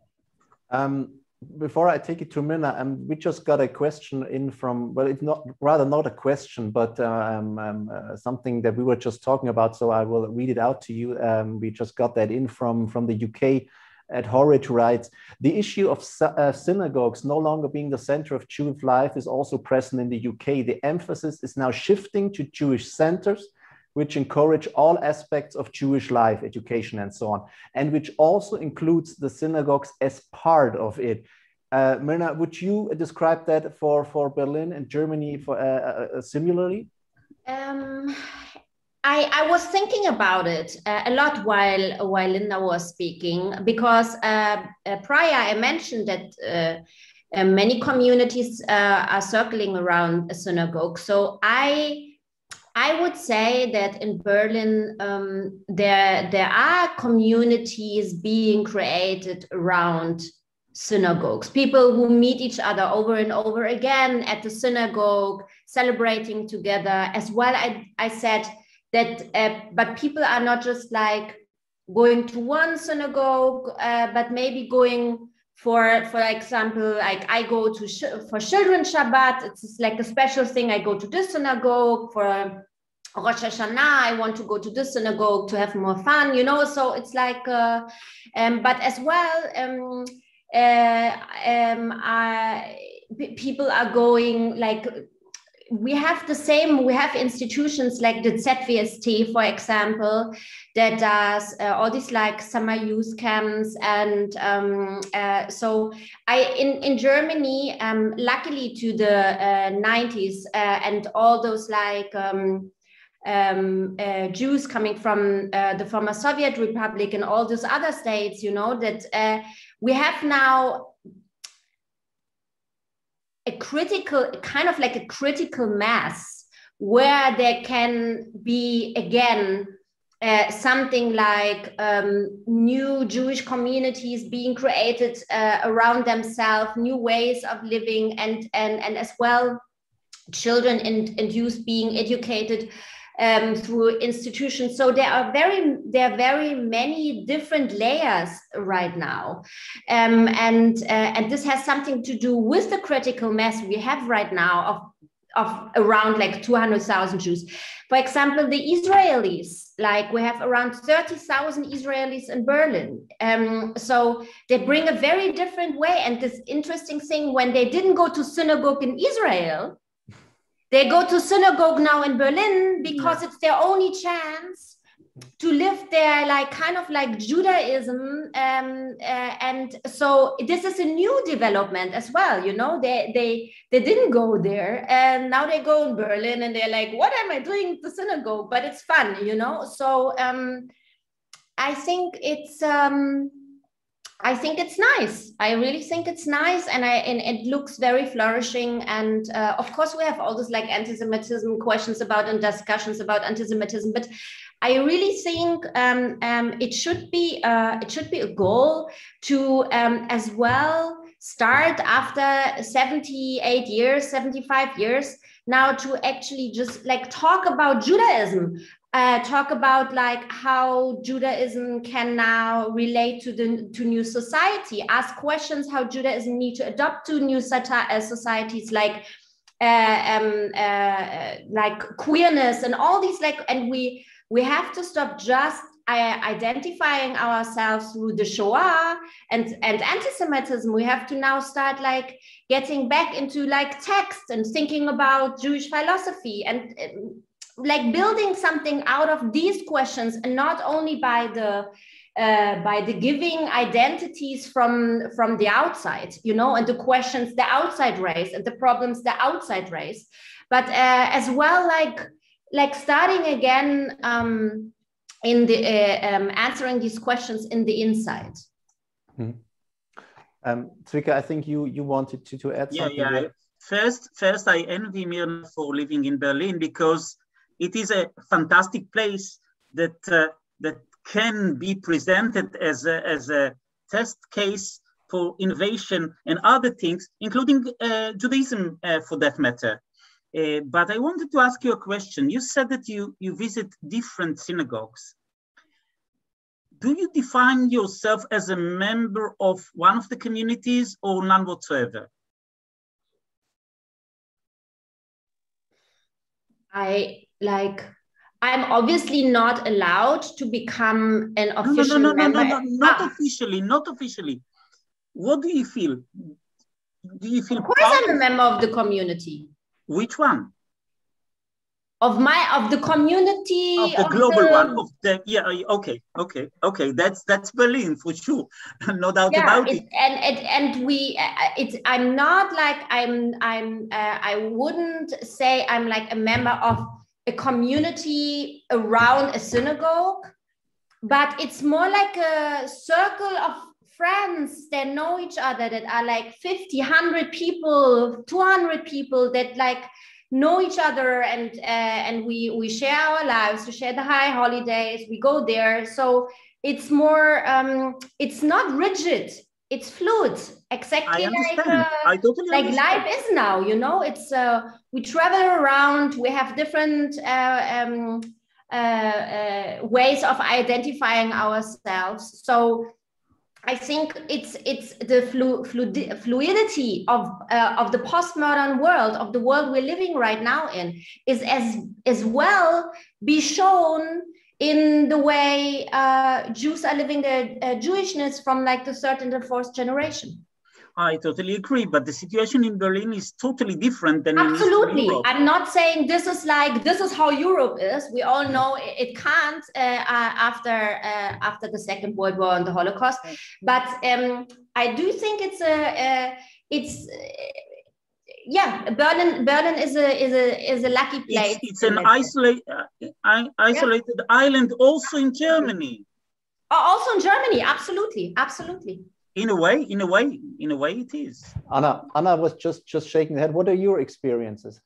Yeah. Um, before I take it to Mirna, um, we just got a question in from, well, it's not rather not a question, but um, um, uh, something that we were just talking about. So I will read it out to you. Um, we just got that in from, from the UK at Horridge writes, the issue of uh, synagogues no longer being the center of Jewish life is also present in the UK. The emphasis is now shifting to Jewish centers which encourage all aspects of Jewish life, education, and so on, and which also includes the synagogues as part of it. Uh, Mirna, would you describe that for, for Berlin and Germany for, uh, uh, uh similarly? Um, I, I was thinking about it uh, a lot while while Linda was speaking because uh, prior I mentioned that many communities are circling around a synagogue. So I I would say that in Berlin, um, there, there are communities being created around synagogues, people who meet each other over and over again at the synagogue, celebrating together. As well, I, I said that, uh, but people are not just like going to one synagogue, uh, but maybe going for for example like i go to for children shabbat it's like a special thing. I go to this synagogue for rosh hashanah. I want to go to this synagogue to have more fun you know? So it's like uh, um, but as well um, uh, um, I, people are going like we have the same we have institutions like the ZWST for example that does uh, all these like summer youth camps and um, uh, so i in in germany um, luckily to the 90s uh, uh, and all those like um, um, uh, Jews coming from uh, the former Soviet Republic and all those other states, you know, that uh, we have now a critical kind of like a critical mass where there can be again uh, something like um, new Jewish communities being created uh, around themselves, new ways of living, and and and as well, children and, and youth being educated um, through institutions. So there are very there are very many different layers right now, um, and uh, and this has something to do with the critical mass we have right now of of around like 200,000 Jews. For example, the Israelis, like we have around 30,000 Israelis in Berlin. Um, so they bring a very different way. And this interesting thing, when they didn't go to synagogue in Israel, they go to synagogue now in Berlin because yeah. it's their only chance to live there like kind of like judaism um, uh, and so this is a new development as well you know? They they they didn't go there and now they go in berlin and they're like what am i doing the synagogue? But it's fun you know? So um i think it's um I think it's nice. I really think it's nice, and I and it looks very flourishing. And uh, of course, we have all this like anti-Semitism questions about and discussions about anti-Semitism, but I really think um, um, it should be uh, it should be a goal to um, as well start after 78 years, 75 years now to actually just like talk about Judaism, uh, talk about like how Judaism can now relate to the to new society, ask questions how Judaism need to adapt to new uh, societies like uh, um, uh, like queerness and all these like and we we have to stop just uh, identifying ourselves through the Shoah and, and anti-Semitism. We have to now start like getting back into like text and thinking about Jewish philosophy and uh, like building something out of these questions and not only by the uh, by the giving identities from from the outside you know and the questions the outside raise and the problems the outside raise but uh, as well like like starting again um, in the uh, um, answering these questions in the inside. Mm. Um, Zvika, I think you you wanted to, to add yeah, something. Yeah, there. First, first, I envy Mirna for living in Berlin because it is a fantastic place that uh, that can be presented as a, as a test case for innovation and other things, including uh, Judaism, uh, for that matter. Uh, but I wanted to ask you a question. You said that you, you visit different synagogues. Do you define yourself as a member of one of the communities or none whatsoever? I like I'm obviously not allowed to become an official no, no, no, member. No, no, no, not ah. officially, not officially. What do you feel? Do you feel? Of course, I'm a member of the community. Which one? Of my of the community of the of global the... one of the yeah okay okay okay. That's that's Berlin for sure no doubt yeah, about it, and and and we uh, it's I'm not like I'm I'm uh, I wouldn't say I'm like a member of a community around a synagogue but it's more like a circle of friends that know each other that are like 50 100 people 200 people that like know each other and uh, and we we share our lives we share the high holidays we go there. So it's more um it's not rigid. It's fluid. Exactly like uh, totally like life is now you know? It's uh we travel around we have different uh, um, uh, uh, ways of identifying ourselves. So I think it's it's the flu, fluidity of uh, of the postmodern world of the world we're living right now in is as as well be shown in the way uh, Jews are living their uh, Jewishness from like the third and the fourth generation. I totally agree, but the situation in Berlin is totally different than absolutely. I'm not saying this is like this is how Europe is. We all know it, can't uh, uh, after uh, after the Second World War and the Holocaust, but um, I do think it's a, a it's yeah berlin berlin is a is a is a lucky place it's, it's an isolated uh, isolated yeah. island also in germany. Also in germany. Absolutely. Absolutely in a way in a way in a way it is. Ana ana was just just shaking the head. What are your experiences?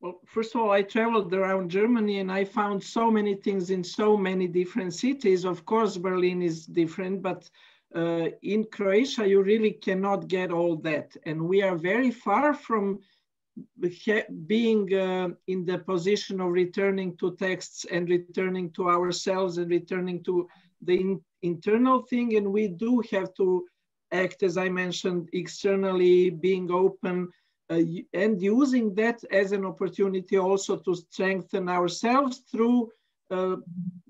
Well first of all i traveled around germany and i found so many things in so many different cities. Of course berlin is different but uh, in croatia you really cannot get all that. And we are very far from being uh, in the position of returning to texts and returning to ourselves and returning to the in internal thing. And we do have to act, as I mentioned, externally, being open uh, and using that as an opportunity also to strengthen ourselves through uh,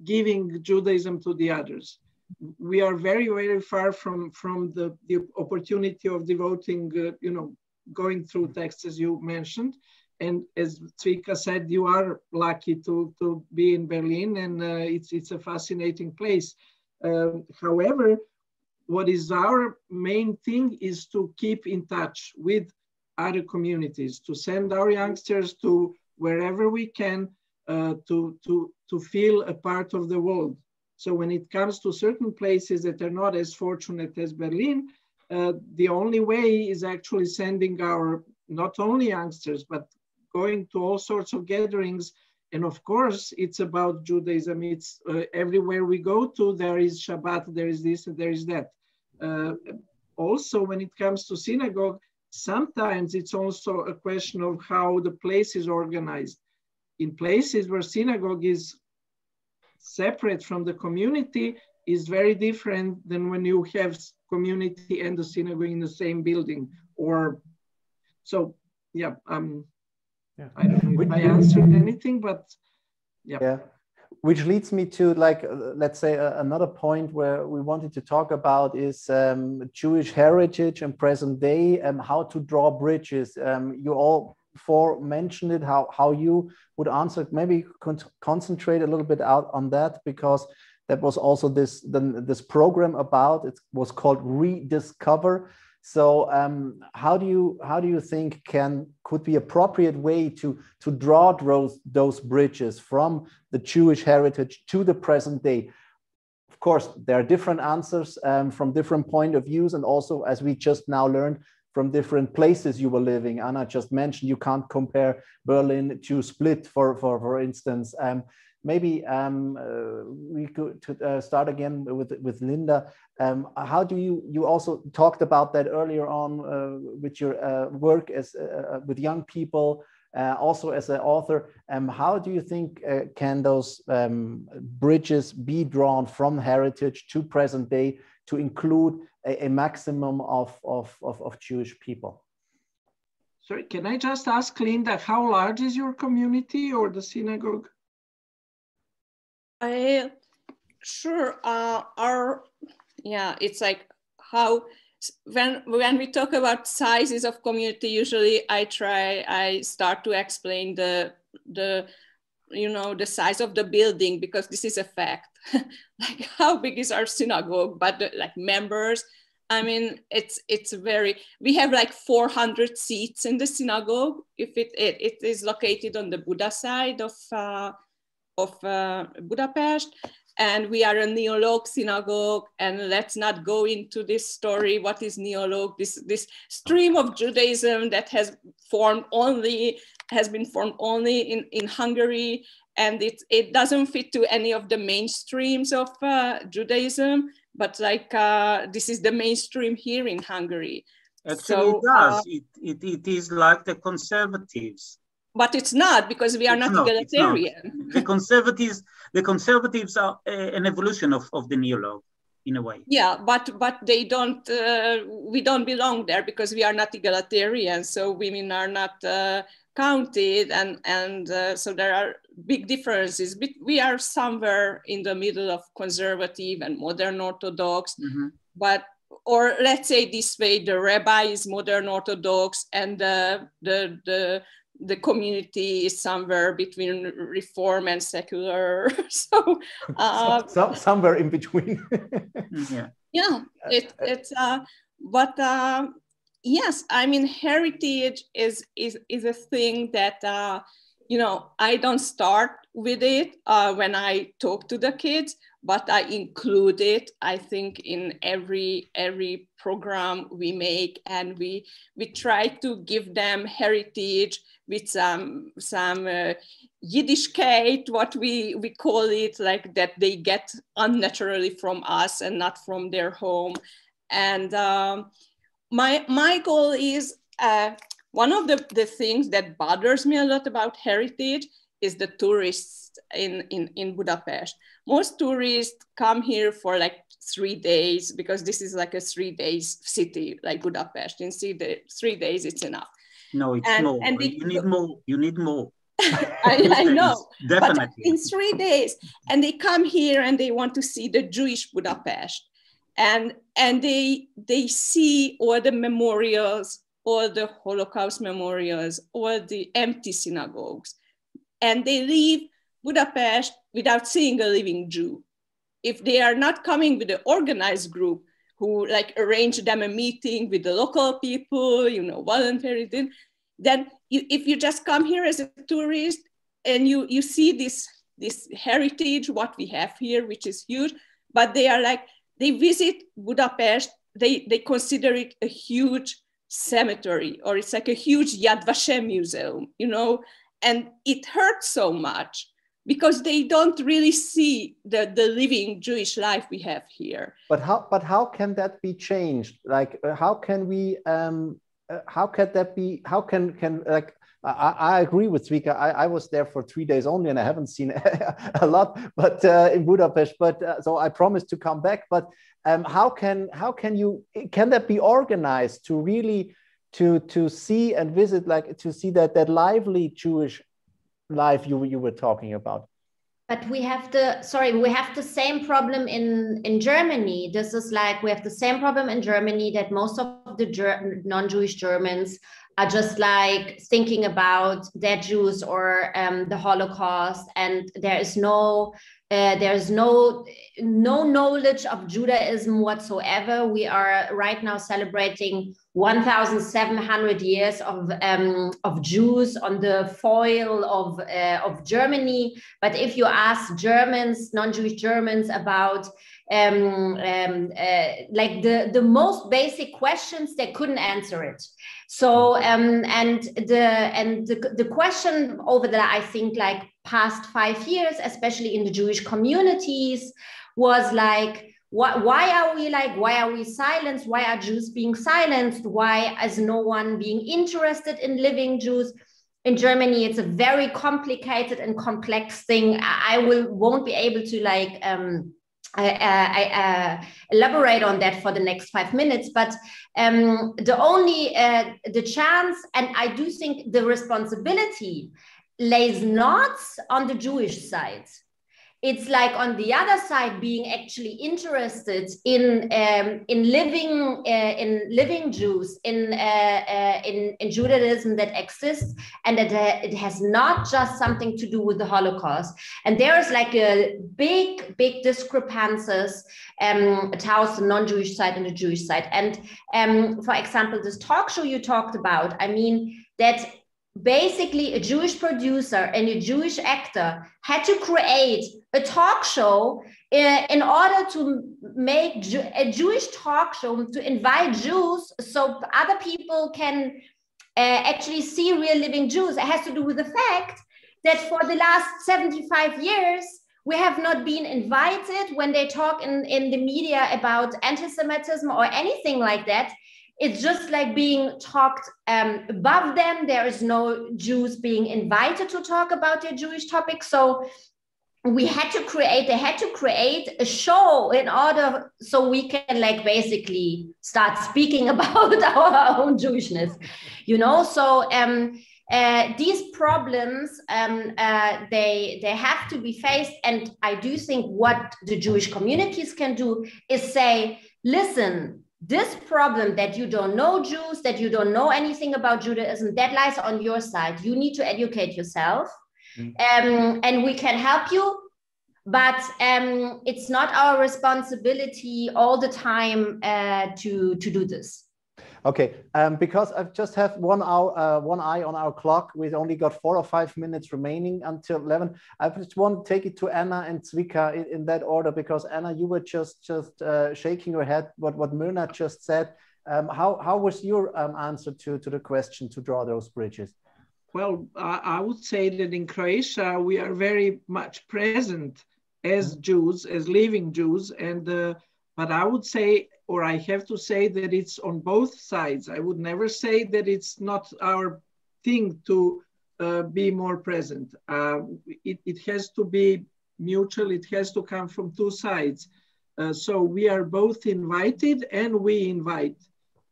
giving Judaism to the others. We are very, very far from, from the, the opportunity of devoting, uh, you know, going through texts as you mentioned. And as Zvika said, you are lucky to, to be in Berlin and uh, it's, it's a fascinating place. Um, however, what is our main thing is to keep in touch with other communities, to send our youngsters to wherever we can uh, to, to, to feel a part of the world. So when it comes to certain places that are not as fortunate as Berlin, uh, the only way is actually sending our, not only youngsters, but going to all sorts of gatherings. And of course, it's about Judaism. It's uh, everywhere we go to, there is Shabbat, there is this, and there is that. Uh, also, when it comes to synagogue, sometimes it's also a question of how the place is organized. In places where synagogue is separate from the community is very different than when you have community and the synagogue in the same building or so yeah um yeah. i don't know if i answered anything but yeah. Yeah. Which leads me to like uh, let's say uh, another point where we wanted to talk about is um, jewish heritage and present day and how to draw bridges. Um, you all four mentioned it how how you would answer. Maybe con concentrate a little bit out on that because that was also this the, this program about. It was called rediscover so um, how do you how do you think can could be appropriate way to to draw those those bridges from the Jewish heritage to the present day? Of course, there are different answers um, from different point of views, and also as we just now learned from different places you were living. Ana just mentioned you can't compare Berlin to Split, for for for instance. Um, maybe um, uh, we could uh, start again with with Linda. Um, how do you you also talked about that earlier on uh, with your uh, work as uh, uh, with young people, also as an author. Um, how do you think can those um, bridges be drawn from heritage to present day to include a, a maximum of, of, of, of Jewish people? Sorry, can I just ask Linda, how large is your community or the synagogue? I sure uh, our yeah it's like how when when we talk about sizes of community usually I try I start to explain the the you know the size of the building because this is a fact like how big is our synagogue but the, like members I mean, it's it's very. We have like 400 seats in the synagogue. If it it, it is located on the Buda side of uh, of uh, Budapest, and we are a neolog synagogue. And let's not go into this story. What is neolog? This this stream of Judaism that has formed only has been formed only in in Hungary, and it it doesn't fit to any of the mainstreams of uh, Judaism. But like uh, this is the mainstream here in Hungary. Actually, so, it does. Uh, it, it, it is like the conservatives but it's not because we are not, egalitarian. Not. The conservatives, the conservatives are uh, an evolution of, of the neolog in a way. Yeah, but but they don't. Uh, we don't belong there because we are not egalitarian. So women are not uh, counted, and and uh, so there are big differences. But we are somewhere in the middle of conservative and modern Orthodox. Mm-hmm. But or let's say this way, the rabbi is modern Orthodox, and the the the the community is somewhere between reform and secular. So uh, Some, somewhere in between. Yeah. Yeah it, it's uh, but uh, yes i mean heritage is is is a thing that uh, you know i don't start with it uh, when i talk to the kids but i include it i think in every every program we make and we we try to give them heritage with some some uh, Yiddishkeit, what we we call it, like that they get unnaturally from us and not from their home. And um, my my goal is uh, one of the, the things that bothers me a lot about heritage is the tourists in, in, in Budapest. Most tourists come here for like three days because this is like a three days city like Budapest. In three, day, three days, it's enough. No, it's and, more. And you need more. You need more. I, I, know. Definitely. But in three days, and they come here and they want to see the Jewish Budapest, and and they they see all the memorials, all the Holocaust memorials, all the empty synagogues, and they leave Budapest without seeing a living Jew. If they are not coming with an organized group who like arrange them a meeting with the local people, you know, voluntary, then you, if you just come here as a tourist and you, you see this, this heritage, what we have here, which is huge, but they are like, they visit Budapest, they, they consider it a huge cemetery or it's like a huge Yad Vashem museum, you know, and it hurts so much because they don't really see the, the living Jewish life we have here. But how but how can that be changed? Like uh, how can we um, uh, how can that be? How can can like I, I, agree with Zvika. I, I, was there for three days only, and I haven't seen a lot, but uh, in Budapest. But uh, so I promised to come back. But um, how can how can you can that be organized to really to to see and visit like to see that that lively Jewish life you you were talking about? but we have the sorry we have the same problem in in germany this is like we have the same problem in germany that most of the Ger- non-jewish germans are just like thinking about dead jews or um, the holocaust and there is no uh, there's no no knowledge of Judaism whatsoever. We are right now celebrating 1,700 years of um, of Jews on the foil of uh, of Germany. But if you ask Germans, non-Jewish Germans, about um, um, uh, like the the most basic questions, they couldn't answer it. So um, and the and the, the question over the I think like past five years, especially in the Jewish communities, was like what, why are we like why are we silenced? Why are Jews being silenced? Why is no one being interested in living Jews? in Germany, it's a very complicated and complex thing. I will won't be able to like um, I, I uh, elaborate on that for the next five minutes, but um, the only uh, the chance, and I do think the responsibility lays not on the Jewish side it's like on the other side being actually interested in um, in living uh, in living Jews in, uh, uh, in in Judaism that exists. And that it has not just something to do with the Holocaust. And there is like a big big discrepancies um, towards the non-Jewish side and the Jewish side. And um, for example this talk show you talked about I mean that basically a Jewish producer and a Jewish actor had to create a talk show in, in order to make a Jewish talk show to invite Jews so other people can uh, actually see real living Jews. It has to do with the fact that for the last 75 years, we have not been invited when they talk in, in the media about anti-Semitism or anything like that it's just like being talked um, above them. There is no Jews being invited to talk about their Jewish topics. So we had to create, they had to create a show in order so we can like basically start speaking about our own Jewishness, you know? So um, uh, these problems um, uh, they they have to be faced and i do think what the jewish communities can do is say listen this problem that you don't know Jews, that you don't know anything about Judaism, that lies on your side. You need to educate yourself, mm. um, and we can help you. But um, it's not our responsibility all the time uh, to to do this. Okay, um, because I just have one hour, uh, one eye on our clock. We've only got four or five minutes remaining until eleven. I just want to take it to Ana and Zvika in, in that order because Ana, you were just just uh, shaking your head. What what Mirna just said. Um, how how was your um, answer to to the question to draw those bridges? Well, I, I would say that in Croatia we are very much present as mm-hmm. Jews, as living Jews, and uh, but I would say or I have to say that it's on both sides. I would never say that it's not our thing to uh, be more present. Uh, it, it, has to be mutual, it has to come from two sides. Uh, so we are both invited and we invite.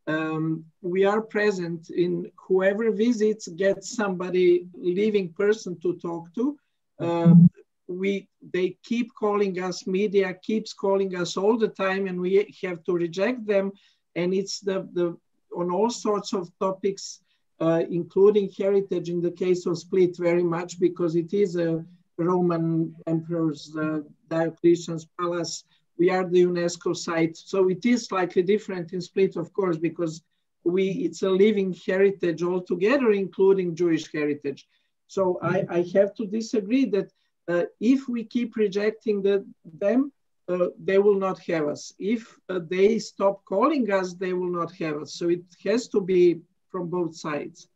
Um, we are present in whoever visits gets somebody living person to talk to. Um, we they keep calling us media keeps calling us all the time and we have to reject them. And it's the the on all sorts of topics uh, including heritage in the case of split very much because it is a roman emperor's uh, diocletian's palace. We are the unesco site. So it is slightly different in split of course because we it's a living heritage altogether including jewish heritage. So I, I have to disagree that uh, if we keep rejecting the, them, uh, they will not have us. If uh, they stop calling us, they will not have us. So it has to be from both sides.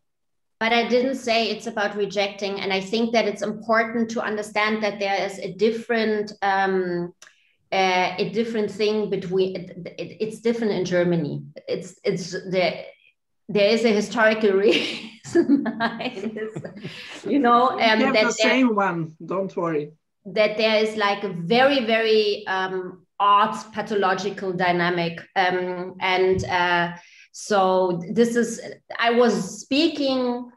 But I didn't say it's about rejecting. And I think that it's important to understand that there is a different. Um, uh, a different thing between it, it, it's different in Germany. It's it's the there is a historical reason you know um, that the same one don't worry that there is like a very very um, odd pathological dynamic um, and uh, so this is i was speaking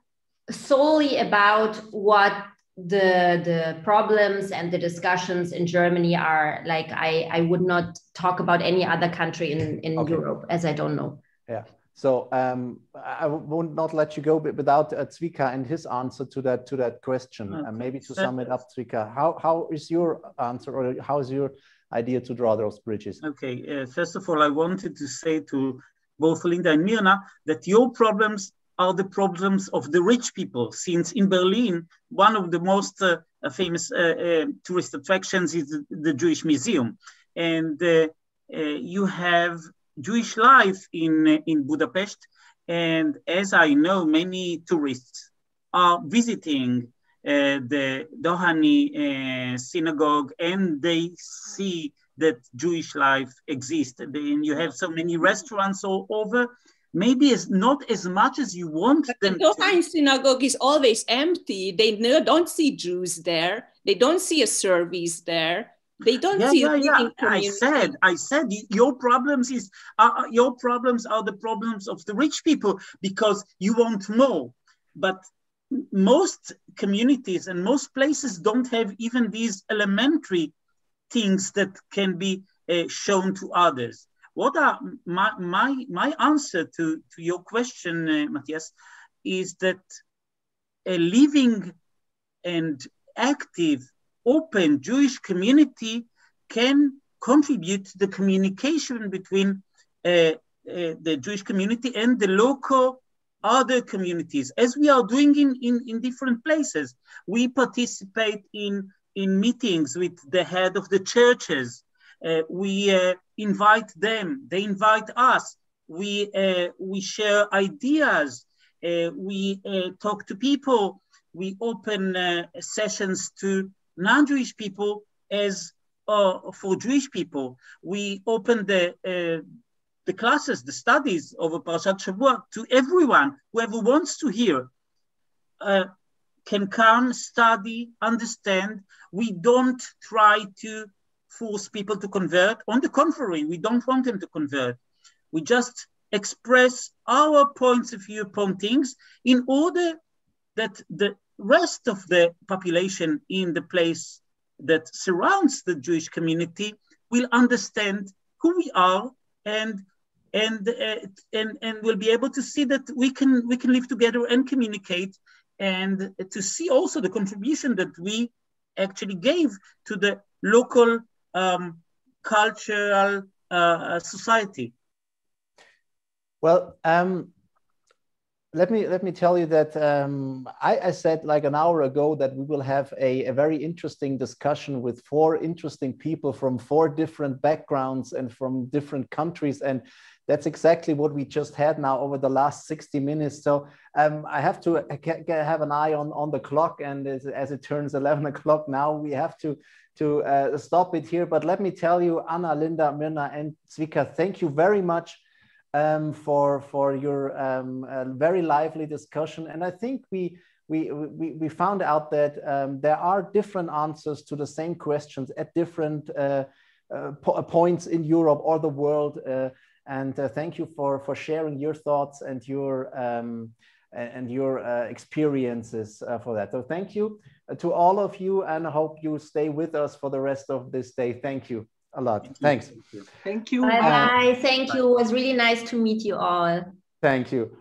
solely about what the the problems and the discussions in Germany are like I I would not talk about any other country in in okay. Europe as I don't know. Yeah. So um, I won't not let you go without uh, Zvika and his answer to that to that question. Okay. Uh, maybe to sum it up, Zvika, how how is your answer or how is your idea to draw those bridges? Okay, uh, first of all, I wanted to say to both Linda and Mirna that your problems are the problems of the rich people. Since in Berlin, one of the most uh, famous uh, uh, tourist attractions is the, the Jewish Museum, and you have Jewish life in, in Budapest. And as I know, many tourists are visiting uh, the Dohány uh, synagogue and they see that Jewish life exists. And you have so many restaurants all over. Maybe it's not as much as you want but them. The Dohány synagogue is always empty. They don't see Jews there. They don't see a service there they don't yeah, see yeah, yeah. I said, I said, your problems is uh, your problems are the problems of the rich people because you won't know. But most communities and most places don't have even these elementary things that can be uh, shown to others. What are my my my answer to to your question, uh, Matthias, is that a living and active open Jewish community can contribute to the communication between uh, uh, the Jewish community and the local other communities, as we are doing in, in, in different places. We participate in, in meetings with the head of the churches. Uh, we uh, invite them, they invite us. We, uh, we share ideas. Uh, we talk to people. We open sessions to non-Jewish people as uh, for Jewish people. We open the uh, the classes, the studies of a Parashat Shavua to everyone, whoever wants to hear, uh, can come, study, understand. We don't try to force people to convert. On the contrary, we don't want them to convert. We just express our points of view upon things in order that the rest of the population in the place that surrounds the Jewish community will understand who we are and and uh, and and will be able to see that we can we can live together and communicate and to see also the contribution that we actually gave to the local um, cultural uh, society. Well, um, let me let me tell you that um, I, I, said like an hour ago that we will have a, a, very interesting discussion with four interesting people from four different backgrounds and from different countries and that's exactly what we just had now over the last 60 minutes. So um, I have to have an eye on, on the clock. And as, as it turns 11 o'clock now, we have to, to uh, stop it here. But let me tell you, Ana, Linda, Mirna, and Zvika, thank you very much um, for, for your um, uh, very lively discussion. And I think we, we, we, we found out that um, there are different answers to the same questions at different uh, uh, po points in Europe or the world. Uh, and uh, thank you for, for sharing your thoughts and your, um, and your uh, experiences for that. So thank you to all of you and I hope you stay with us for the rest of this day. Thank you a lot. Thank Thanks. You. Thank you. Bye bye. Thank you. It was really nice to meet you all. Thank you.